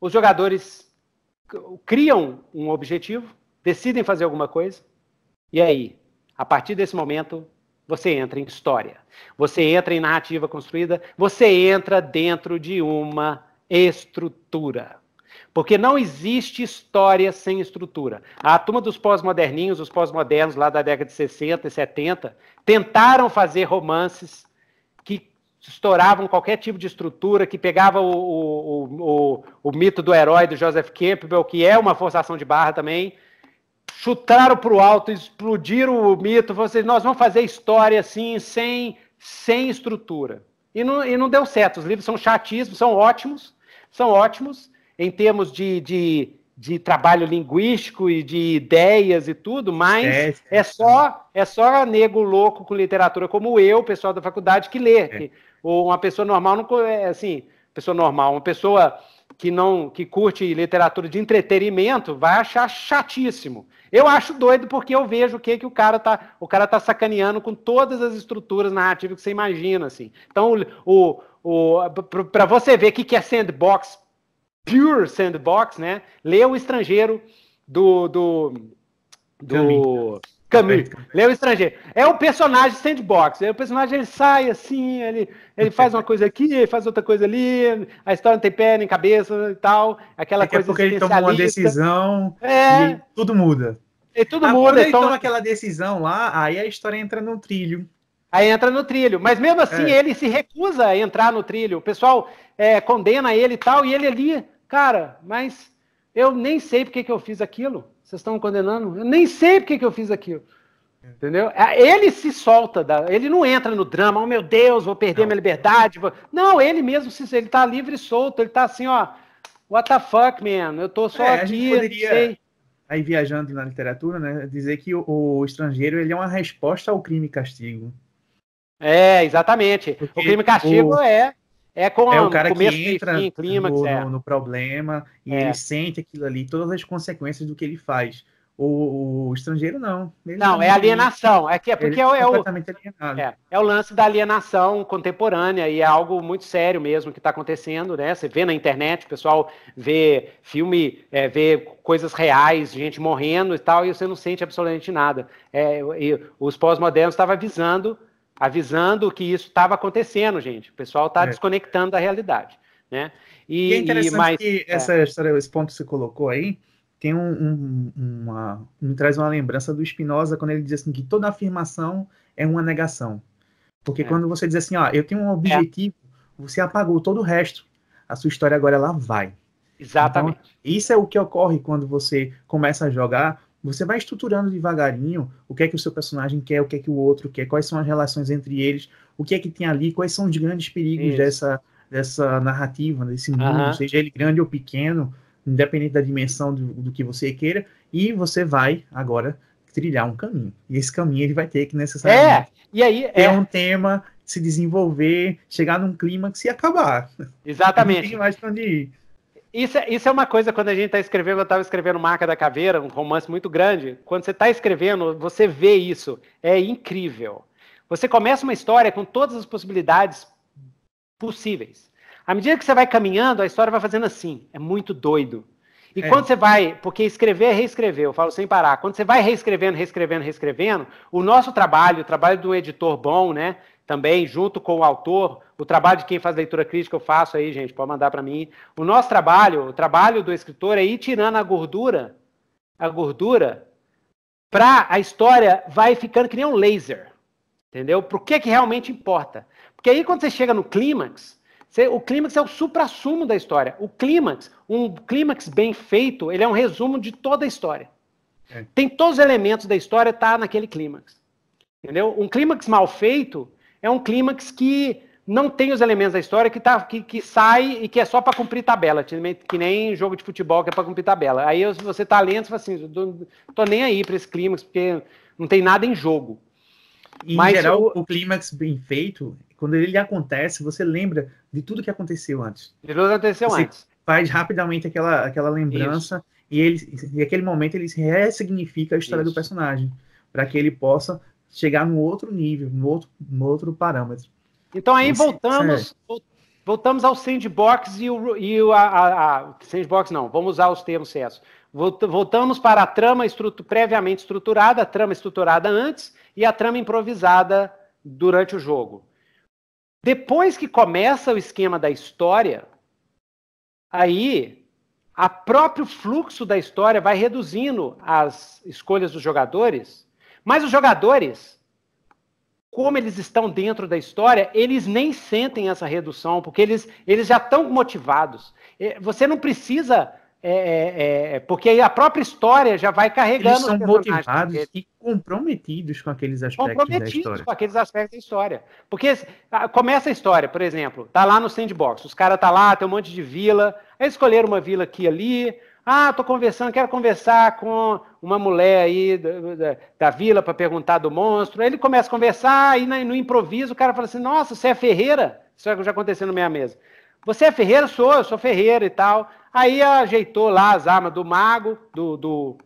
os jogadores criam um objetivo, decidem fazer alguma coisa, e aí, a partir desse momento, você entra em história. Você entra em narrativa construída, você entra dentro de uma estrutura. Porque não existe história sem estrutura. A turma dos pós-moderninhos, os pós-modernos lá da década de 60 e 70, tentaram fazer romances que estouravam qualquer tipo de estrutura, que pegava o, o, o, o mito do herói do Joseph Campbell, que é uma forçação de barra também, chutaram para o alto, explodiram o mito, vocês, nós vamos fazer história assim, sem, sem estrutura. E não, e não deu certo. Os livros são chatíssimos, são ótimos, são ótimos em termos de, de, de trabalho linguístico e de ideias e tudo, mas é, é só é só nego louco com literatura como eu, pessoal da faculdade, que lê. É. Que, ou uma pessoa normal não é assim, pessoa normal, uma pessoa que não que curte literatura de entretenimento vai achar chatíssimo. Eu acho doido porque eu vejo o que que o cara tá o cara tá sacaneando com todas as estruturas narrativas que você imagina assim. Então o, o para você ver o que que é sandbox pure sandbox, né? Lê o estrangeiro do do do Camus, Lê o estrangeiro. É o personagem sandbox. O personagem ele sai assim, ele, ele faz uma coisa aqui, ele faz outra coisa ali, a história não tem pé nem cabeça e tal. Aquela Daqui coisa porque ele toma uma decisão é... e tudo muda. E tudo ah, muda. Quando ele então... toma aquela decisão lá, aí a história entra no trilho. Aí entra no trilho. Mas mesmo assim, é. ele se recusa a entrar no trilho. O pessoal é, condena ele e tal, e ele ali, cara, mas eu nem sei porque que eu fiz aquilo. Vocês estão condenando? Eu nem sei porque que eu fiz aquilo. Entendeu? É, ele se solta, da, ele não entra no drama, oh meu Deus, vou perder não. minha liberdade. Vou... Não, ele mesmo, ele tá livre e solto, ele tá assim, ó, what the fuck, man, eu tô só é, aqui, poderia, sei. Aí viajando na literatura, né, dizer que o, o, estrangeiro ele é uma resposta ao crime e castigo. É, exatamente. Porque o crime e castigo o... é é com é o cara que entra fim, clímax, no, é. no, no, problema e é. ele sente aquilo ali, todas as consequências do que ele faz. O, o estrangeiro não. Ele não, é alienação. É que é porque é, é, o, é, é, o lance da alienação contemporânea e é algo muito sério mesmo que está acontecendo, né? Você vê na internet, o pessoal vê filme, é, vê coisas reais, gente morrendo e tal, e você não sente absolutamente nada. Os pós-modernos estavam avisando avisando que isso estava acontecendo, gente. O pessoal está é. desconectando da realidade. Né? E, e é interessante e, mas, que essa é. história, esse ponto que você colocou aí, tem um, um, uma, me traz uma lembrança do Spinoza quando ele diz assim que toda afirmação é uma negação. Porque é. quando você diz assim, ó, eu tenho um objetivo, você apagou todo o resto. A sua história agora ela vai. Exatamente. Então, isso é o que ocorre quando você começa a jogar você vai estruturando devagarinho o que é que o seu personagem quer, o que é que o outro quer, quais são as relações entre eles, o que é que tem ali, quais são os grandes perigos dessa, dessa narrativa, desse mundo, uhum. seja ele grande ou pequeno, independente da dimensão do, do que você queira, e você vai agora trilhar um caminho. E esse caminho ele vai ter que necessariamente é, e aí, ter é. um tema, se desenvolver, chegar num clímax e acabar. Exatamente. Não tem mais para onde ir. Isso, é, isso é uma coisa quando a gente está escrevendo, eu estava escrevendo Marca da Caveira, um romance muito grande. Quando você está escrevendo, você vê isso. É incrível. Você começa uma história com todas as possibilidades possíveis. À medida que você vai caminhando, a história vai fazendo assim. É muito doido. E é. quando você vai, porque escrever é reescrever, eu falo sem parar. Quando você vai reescrevendo, reescrevendo, reescrevendo, o nosso trabalho, o trabalho do editor bom, né? Também, junto com o autor, o trabalho de quem faz leitura crítica eu faço aí, gente, pode mandar para mim. O nosso trabalho, o trabalho do escritor é ir tirando a gordura, a gordura, para a história vai ficando que nem um laser, entendeu? Por que que realmente importa? Porque aí quando você chega no clímax, você, o clímax é o supra-sumo da história. O clímax, um clímax bem feito, ele é um resumo de toda a história. É. Tem todos os elementos da história tá naquele clímax. Entendeu? Um clímax mal feito, é um clímax que não tem os elementos da história que, tá, que, que sai e que é só para cumprir tabela, que nem jogo de futebol que é para cumprir tabela. Aí você tá lento e fala assim, tô, tô nem aí para esse clímax, porque não tem nada em jogo. E, Mas em geral, eu... o clímax bem feito, quando ele acontece, você lembra de tudo que aconteceu antes. De tudo que aconteceu você antes. Faz rapidamente aquela, aquela lembrança Isso. e ele, e aquele momento ele ressignifica a história Isso. do personagem, para que ele possa chegar no outro nível, no outro, no outro parâmetro. Então aí Esse, voltamos, voltamos ao sandbox e o, e o a, a, a, sandbox não, vamos usar os termos certos. Voltamos para a trama estrutu, previamente estruturada, a trama estruturada antes e a trama improvisada durante o jogo. Depois que começa o esquema da história, aí a próprio fluxo da história vai reduzindo as escolhas dos jogadores mas os jogadores, como eles estão dentro da história, eles nem sentem essa redução, porque eles, eles já estão motivados. É, você não precisa. É, é, é, porque a própria história já vai carregando. Eles são motivados e comprometidos com aqueles aspectos comprometidos da história. com aqueles aspectos da história. Porque começa a história, por exemplo, tá lá no sandbox, os caras tá lá, tem um monte de vila, aí escolheram uma vila aqui e ali, ah, estou conversando, quero conversar com uma mulher aí da, da, da vila para perguntar do monstro. Aí ele começa a conversar, aí no improviso o cara fala assim: Nossa, você é Ferreira? Isso já aconteceu na minha mesa. Você é ferreiro? Sou, eu sou ferreiro e tal. Aí ajeitou lá as armas do mago, do, do,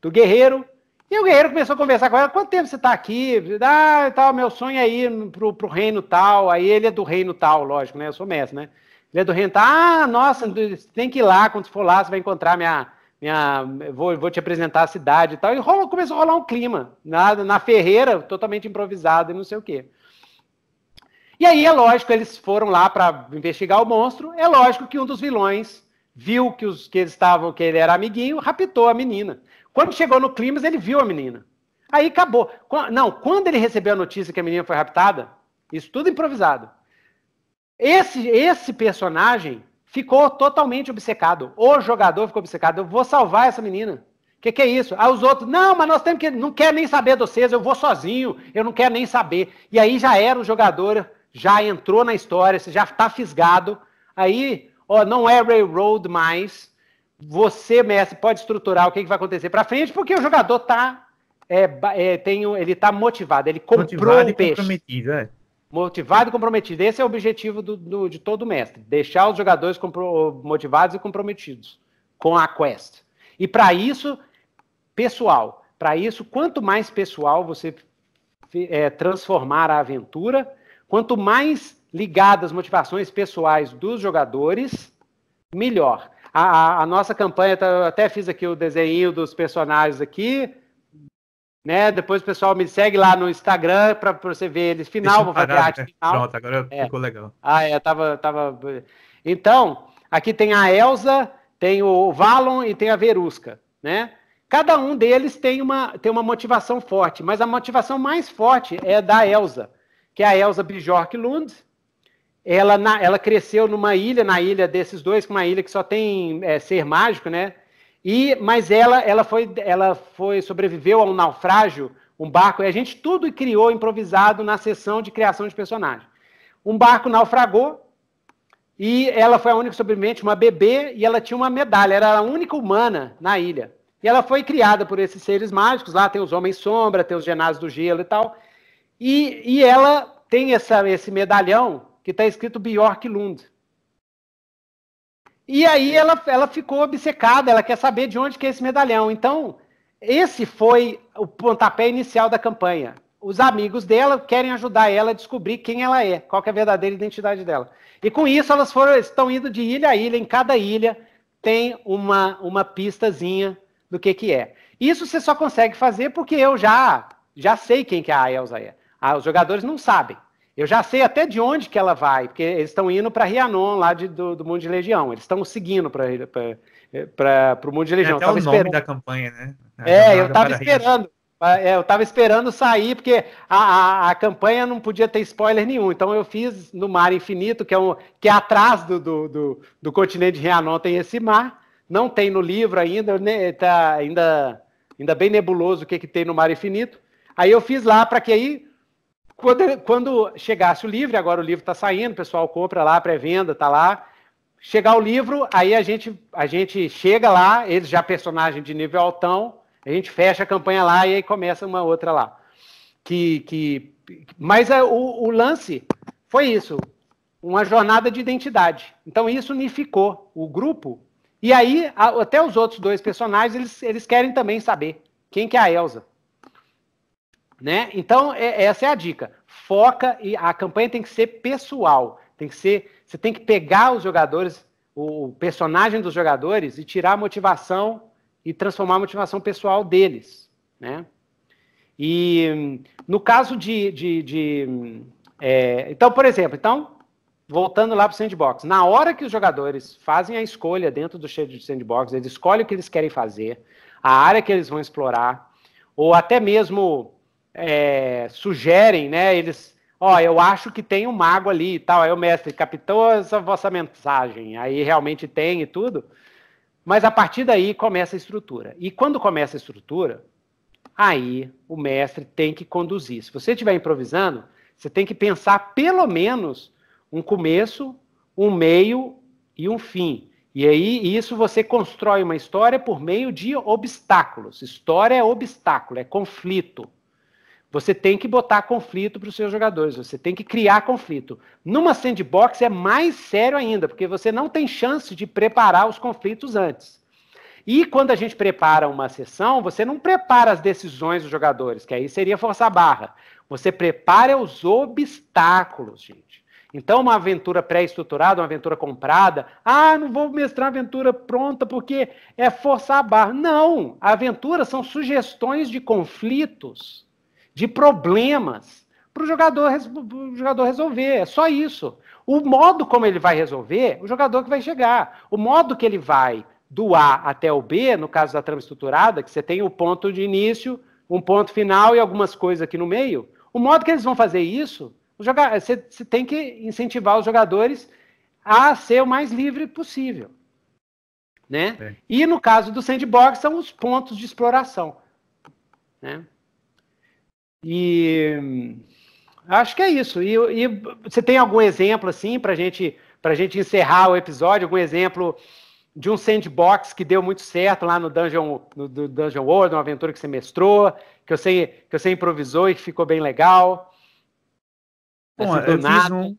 do guerreiro, e o guerreiro começou a conversar com ela, quanto tempo você está aqui? Ah, tal, meu sonho é ir pro, pro reino tal. Aí ele é do reino tal, lógico, né? Eu sou mestre, né? Ele do reino tal. Ah, nossa, tem que ir lá, quando for lá, você vai encontrar minha. minha vou, vou te apresentar a cidade e tal. E rolou, começou a rolar um clima. Na, na ferreira, totalmente improvisado e não sei o quê. E aí, é lógico, eles foram lá para investigar o monstro. É lógico que um dos vilões viu que, os, que eles estavam, que ele era amiguinho, raptou a menina. Quando chegou no clímax, ele viu a menina. Aí acabou. Não, quando ele recebeu a notícia que a menina foi raptada, isso tudo improvisado. Esse, esse personagem ficou totalmente obcecado. O jogador ficou obcecado. Eu vou salvar essa menina. O que, que, é isso? Aí os outros, não, mas nós temos que. Não quer nem saber de vocês, eu vou sozinho, eu não quero nem saber. E aí já era o jogador, já entrou na história, você já está fisgado. Aí, ó, não é Railroad mais você, mestre, pode estruturar o que, que vai acontecer para frente, porque o jogador tá, é, é, tem, ele tá motivado, ele comprou motivado o peixe. comprometido, é. Motivado e comprometido. Esse é o objetivo do, do, de todo mestre, deixar os jogadores motivados e comprometidos com a quest. E para isso, pessoal, para isso, quanto mais pessoal você é, transformar a aventura, quanto mais ligadas as motivações pessoais dos jogadores, melhor. A, a, nossa campanha, tá, eu até fiz aqui o desenho dos personagens aqui, né? Depois o pessoal me segue lá no Instagram para você ver eles final, vou fazer arte né? final. Pronto, agora é. ficou legal. Ah, é, tava, tava. Então, aqui tem a Elsa, tem o Valon e tem a Verusca, né? Cada um deles tem uma, tem uma motivação forte, mas a motivação mais forte é da Elsa, que é a Elsa Bjork Lund, ela, na, ela cresceu numa ilha, na ilha desses dois, uma ilha que só tem é, ser mágico, né? E, mas ela, ela foi, ela foi sobreviveu a um naufrágio, um barco, e a gente tudo criou improvisado na sessão de criação de personagem. Um barco naufragou e ela foi a única sobrevivente, uma bebê, e ela tinha uma medalha, era a única humana na ilha. E ela foi criada por esses seres mágicos, lá tem os homens sombra, tem os genados do gelo e tal. E, e ela tem essa, esse medalhão que está escrito Bjork Lund. E aí ela, ela ficou obcecada, ela quer saber de onde que é esse medalhão. Então, esse foi o pontapé inicial da campanha. Os amigos dela querem ajudar ela a descobrir quem ela é, qual é a verdadeira identidade dela. E com isso elas foram, estão indo de ilha a ilha, em cada ilha tem uma, uma pistazinha do que, que é. Isso você só consegue fazer porque eu já, já sei quem que a Elsa é. Ah, os jogadores não sabem. Eu já sei até de onde que ela vai, porque eles estão indo para Rianon, lá de, do, do Mundo de Legião. Eles estão seguindo para o Mundo de Legião. É até o nome esperando... da campanha, né? é, eu estava esperando. É, eu estava esperando sair, porque a, a, a, campanha não podia ter spoiler nenhum. Então eu fiz no Mar Infinito, que é, um, que é atrás do, do, do, do continente de Rianon, tem esse mar. Não tem no livro ainda, né, tá ainda, ainda bem nebuloso o que, que tem no Mar Infinito. Aí eu fiz lá para que aí quando, quando chegasse o livro, agora o livro está saindo, o pessoal compra lá, pré-venda, está lá. Chegar o livro, aí a gente, a gente chega lá, eles já personagem de nível altão, a gente fecha a campanha lá e aí começa uma outra lá. Que, que, mas a, o, o lance foi isso, uma jornada de identidade. Então isso unificou o grupo. E aí, até os outros dois personagens, eles, eles querem também saber quem que é a Elsa. Né? Então, é, essa é a dica. Foca e a campanha tem que ser pessoal. Tem que ser. Você tem que pegar os jogadores, o personagem dos jogadores, e tirar a motivação e transformar a motivação pessoal deles. Né? E no caso de. de, de é, então, por exemplo, então, voltando lá para o sandbox, na hora que os jogadores fazem a escolha dentro do cheio de sandbox, eles escolhem o que eles querem fazer, a área que eles vão explorar, ou até mesmo é, sugerem, né? Eles, ó, eu acho que tem um mago ali e tal. Aí o mestre captou essa vossa mensagem. Aí realmente tem e tudo. Mas a partir daí começa a estrutura. E quando começa a estrutura, aí o mestre tem que conduzir. Se você estiver improvisando, você tem que pensar pelo menos um começo, um meio e um fim. E aí, isso você constrói uma história por meio de obstáculos. História é obstáculo, é conflito. Você tem que botar conflito para os seus jogadores, você tem que criar conflito. Numa sandbox é mais sério ainda, porque você não tem chance de preparar os conflitos antes. E quando a gente prepara uma sessão, você não prepara as decisões dos jogadores, que aí seria forçar barra. Você prepara os obstáculos, gente. Então, uma aventura pré-estruturada, uma aventura comprada, ah, não vou mestrar aventura pronta porque é forçar a barra. Não! A aventura são sugestões de conflitos, de problemas, para o jogador, jogador resolver. É só isso. O modo como ele vai resolver, o jogador que vai chegar. O modo que ele vai do A até o B, no caso da trama estruturada, que você tem o ponto de início, um ponto final e algumas coisas aqui no meio. O modo que eles vão fazer isso, você, você tem que incentivar os jogadores a ser o mais livre possível. Né? É. E no caso do sandbox, são os pontos de exploração. Né? E acho que é isso. E, e você tem algum exemplo assim para gente, a gente encerrar o episódio? Algum exemplo de um sandbox que deu muito certo lá no Dungeon, no, no Dungeon World, uma aventura que você mestrou, que você, que você improvisou e que ficou bem legal. Bom, assim, eu fiz um,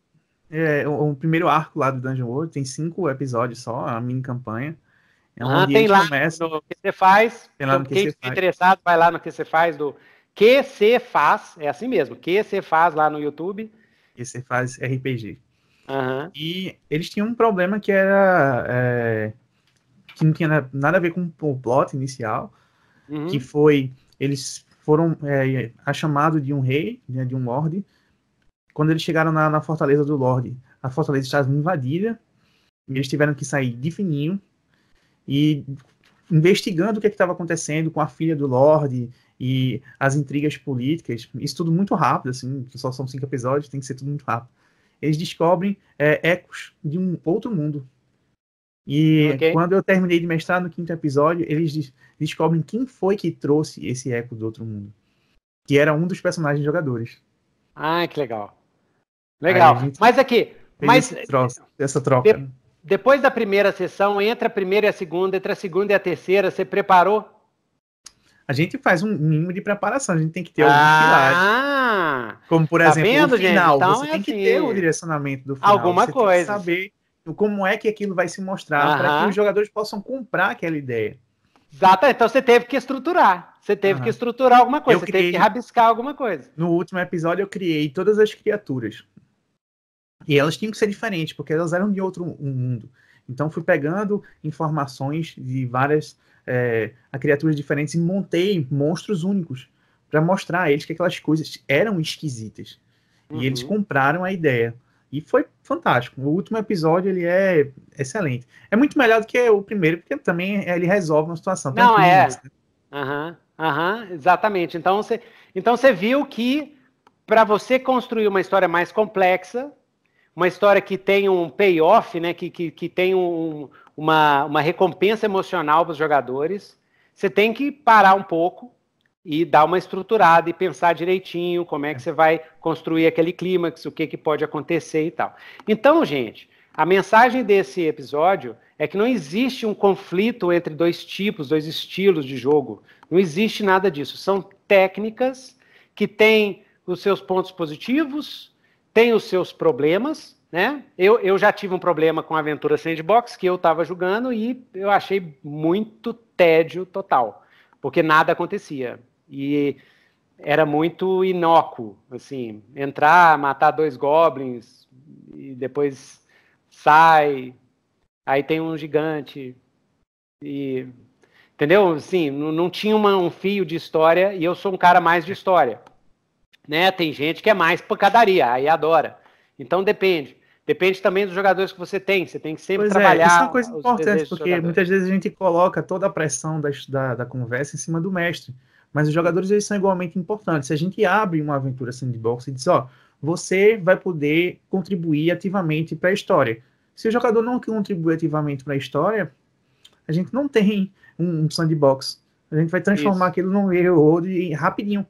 é, um, primeiro arco lá do Dungeon World, tem cinco episódios só, a mini campanha. É ah, tem lá começa... no que você faz. Tem lá no que quem estiver interessado, vai lá no que você faz do que você faz, é assim mesmo, que você faz lá no YouTube. Que você faz RPG. Uhum. E eles tinham um problema que era é, que não tinha nada a ver com o plot inicial, uhum. que foi eles foram é, a chamado de um rei, né, de um lord. Quando eles chegaram na, na fortaleza do lord, a fortaleza estava invadida. E eles tiveram que sair de fininho e investigando o que é estava acontecendo com a filha do lord e as intrigas políticas. Isso tudo muito rápido, assim, só são cinco episódios, tem que ser tudo muito rápido. Eles descobrem é, ecos de um outro mundo e okay. quando eu terminei de mestrar no quinto episódio, eles descobrem quem foi que trouxe esse eco do outro mundo. Que era um dos personagens jogadores. Ah, que legal. Legal. Mas aqui, mas essa troca. De, depois da primeira sessão, entre a primeira e a segunda, entre a segunda e a terceira, você preparou? A gente faz um mínimo de preparação, a gente tem que ter alguns ah, pilares. Como, por tá exemplo, vendo, o final. Então você é tem assim, que ter o direcionamento do final. Alguma coisa. saber como é que aquilo vai se mostrar, para que os jogadores possam comprar aquela ideia. Exato, então você teve que estruturar. Você teve que estruturar alguma coisa, eu você criei, teve que rabiscar alguma coisa. No último episódio eu criei todas as criaturas. E elas tinham que ser diferentes, porque elas eram de outro mundo. Então fui pegando informações de várias é, criaturas diferentes e montei monstros únicos para mostrar a eles que aquelas coisas eram esquisitas. Uhum. E eles uhum. compraram a ideia. E foi fantástico. O último episódio ele é excelente. É muito melhor do que o primeiro, porque também ele resolve uma situação. Não, é. Né? Aham, aham, exatamente. Então você, então você viu que para você construir uma história mais complexa, uma história que tem um payoff, né, que, que, que tem um, uma, uma recompensa emocional para os jogadores, você tem que parar um pouco e dar uma estruturada e pensar direitinho como é que você vai construir aquele clímax, o que, que pode acontecer e tal. Então, gente, a mensagem desse episódio é que não existe um conflito entre dois tipos, dois estilos de jogo. Não existe nada disso. São técnicas que têm os seus pontos positivos, têm os seus problemas, né? Eu, eu já tive um problema com a Aventura Sandbox que eu estava jogando e eu achei muito tédio total, porque nada acontecia. E era muito inócuo, assim, entrar, matar dois goblins e depois sai, aí tem um gigante e entendeu? Sim, não, não tinha uma, um fio de história e eu sou um cara mais de história, né? Tem gente que é mais pancadaria, aí adora. Então depende. Depende também dos jogadores que você tem. Você tem que sempre pois trabalhar. É, isso é uma coisa importante, porque muitas vezes a gente coloca toda a pressão da, da, da conversa em cima do mestre. Mas os jogadores eles são igualmente importantes. Se a gente abre uma aventura sandbox e diz, ó, você vai poder contribuir ativamente para a história. Se o jogador não contribui ativamente para a história, a gente não tem um, sandbox. A gente vai transformar Isso. aquilo num railroad rapidinho.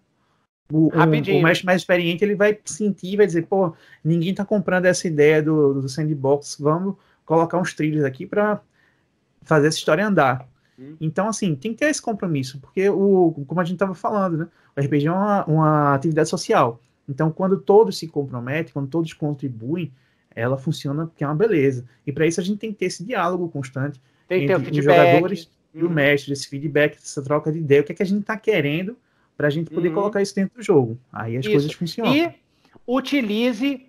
O. Um, o mestre mais experiente ele vai sentir, vai dizer, pô, ninguém está comprando essa ideia do, do sandbox, vamos colocar uns trilhos aqui para fazer essa história andar. Hum. Então, assim, tem que ter esse compromisso, porque, o, como a gente estava falando, né? O RPG é uma, uma atividade social. Então, quando todos se comprometem, quando todos contribuem, ela funciona porque é uma beleza. E para isso a gente tem que ter esse diálogo constante tem entre os jogadores e o uhum. mestre, esse feedback, essa troca de ideia, o que, é que a gente está querendo para a gente poder uhum. colocar isso dentro do jogo. Aí as isso. coisas funcionam. E utilize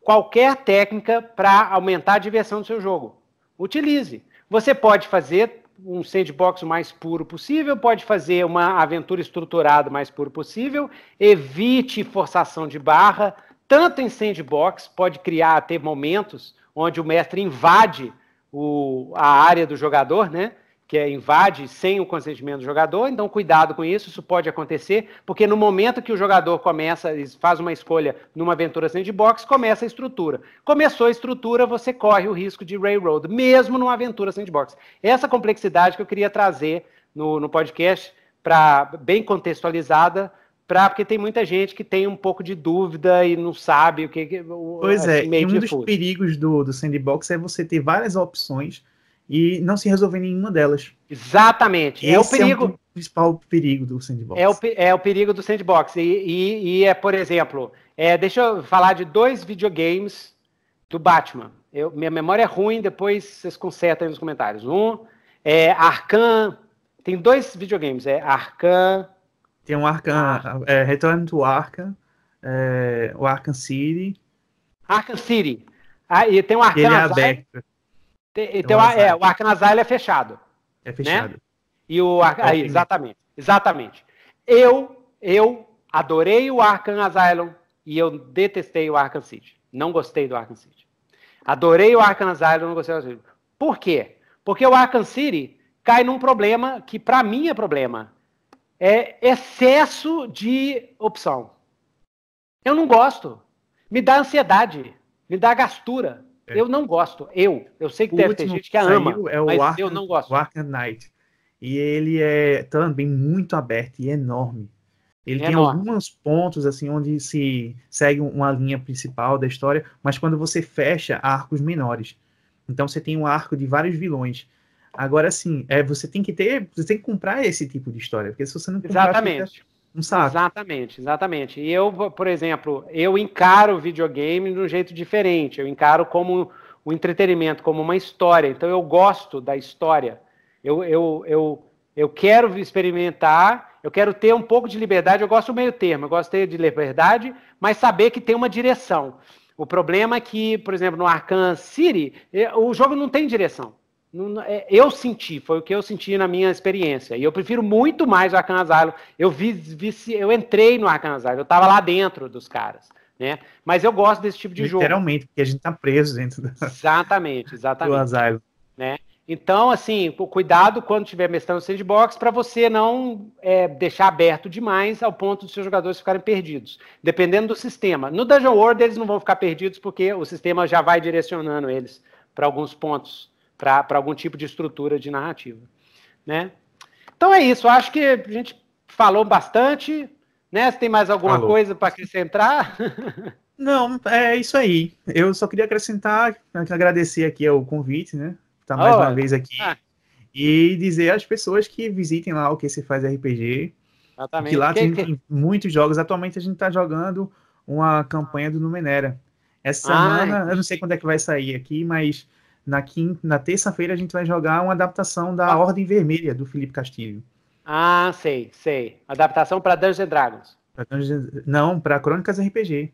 qualquer técnica para aumentar a diversão do seu jogo. Utilize. Você pode fazer um sandbox o mais puro possível, pode fazer uma aventura estruturada o mais puro possível, evite forçação de barra, tanto em sandbox, pode criar ter momentos onde o mestre invade o, a área do jogador, né? Que é, invade sem o consentimento do jogador, então cuidado com isso, isso pode acontecer, porque no momento que o jogador começa, faz uma escolha numa aventura sandbox, começa a estrutura. Começou a estrutura, você corre o risco de railroad, mesmo numa aventura sandbox. Essa complexidade que eu queria trazer no, no podcast, para bem contextualizada, pra, porque tem muita gente que tem um pouco de dúvida e não sabe o que. Pois é, e um dos perigos do, do sandbox é você ter várias opções e não se resolver nenhuma delas. Exatamente. Esse é o perigo. É o principal perigo do sandbox. É o, é o perigo do sandbox. E, e, e é, por exemplo, é, deixa eu falar de dois videogames do Batman. Eu, minha memória é ruim, depois vocês consertam aí nos comentários. Um é Arkham. Tem dois videogames, é Arkham. Tem um Arkham, é, Return to Arkham, é, o Arkham City. Arkham City. Ah, e tem um Arkham. Ele é aberto. Tem, então, é, o Arcanazile é fechado. É fechado. Né? E o Ar... aí, exatamente, exatamente. Eu, eu adorei o Arkham Asylum e eu detestei o Arkham City. Não gostei do Arkham City. Adorei o Arkham Asylum, não gostei do Arkham City. Por quê? Porque o Arkham City cai num problema que para mim é problema. É excesso de opção. Eu não gosto. Me dá ansiedade, me dá gastura. É. Eu não gosto. Eu. Eu sei que o deve ter gente que a ama, é o mas Arkham, eu não gosto. O Arkham Knight. E ele é também muito aberto e enorme. Ele é tem enorme. alguns pontos assim onde se segue uma linha principal da história, mas quando você fecha arcos menores. Então você tem um arco de vários vilões. Agora sim, é, você tem que ter, você tem que comprar esse tipo de história, porque se você não comprar, Exatamente. Fica um saco. Exatamente, exatamente. E eu, por exemplo, eu encaro o videogame de um jeito diferente. Eu encaro como o entretenimento, como uma história. Então eu gosto da história. Eu, eu, eu, eu quero experimentar, eu quero ter um pouco de liberdade. Eu gosto do meio termo, eu gosto de de liberdade, mas saber que tem uma direção. O problema é que, por exemplo, no Arkham City, eh, o jogo não tem direção. É, eu senti, foi o que eu senti na minha experiência. E eu prefiro muito mais o Arkham Asylum. Eu vi, vi eu entrei no Arkham Asylum, eu estava lá dentro dos caras, né? Mas eu gosto desse tipo de jogo. Literalmente, porque a gente tá preso dentro do Exatamente, exatamente. do Asylum. Né? Então, assim, cuidado quando estiver mestrando sandbox para você não é, deixar aberto demais ao ponto dos seus jogadores ficarem perdidos, dependendo do sistema. No Dungeon World eles não vão ficar perdidos porque o sistema já vai direcionando eles para alguns pontos para algum tipo de estrutura de narrativa. Né? Então é isso, acho que a gente falou bastante. Né? Se tem mais alguma falou. coisa para acrescentar? Não, é isso aí. Eu só queria acrescentar, agradecer aqui o convite, né? Estar tá mais oh, uma vez aqui. Ah. E dizer às pessoas que visitem lá o que se faz RPG. Exatamente. Que lá que, tem que... muitos jogos. Atualmente a gente está jogando uma campanha do Numenera. Essa semana, eu não sei quando é que vai sair aqui, mas na, quinta, na terça-feira a gente vai jogar uma adaptação da ah. Ordem Vermelha, do Felipe Castilho. Ah, sei, sei. Adaptação para Dungeons Dragons. Pra Dungeons... Não, para Crônicas RPG.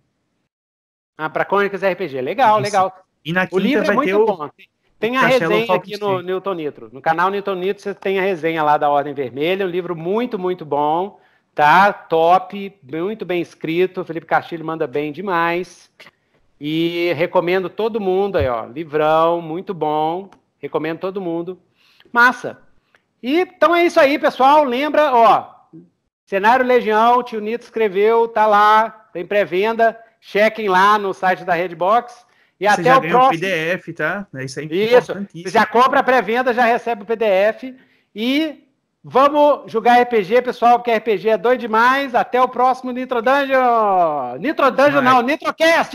Ah, para Crônicas RPG. Legal, Isso. legal. E na quinta o livro é muito o... bom. Tem a resenha aqui no Newton Nitro. No canal Newton Nitro você tem a resenha lá da Ordem Vermelha. Um livro muito, muito bom. Tá? Top, muito bem escrito. O Felipe Castilho manda bem demais. E recomendo todo mundo aí, ó. Livrão, muito bom. Recomendo todo mundo. Massa. E, então é isso aí, pessoal. Lembra, ó. Cenário Legião, o tio Nito escreveu, tá lá, tem pré-venda. Chequem lá no site da Redbox. E Você até o próximo. O PDF, tá? É isso aí. Isso. Você já compra a pré-venda, já recebe o PDF. E Vamos jogar RPG, pessoal, porque RPG é doido demais. Até o próximo Nitro Dungeon. Nitro Dungeon Vai. não, Nitrocast!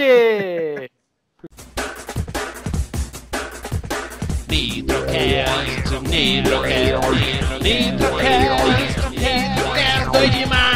Nitrocast, Nitrocast, Nitrocast, Nitrocast, doido demais.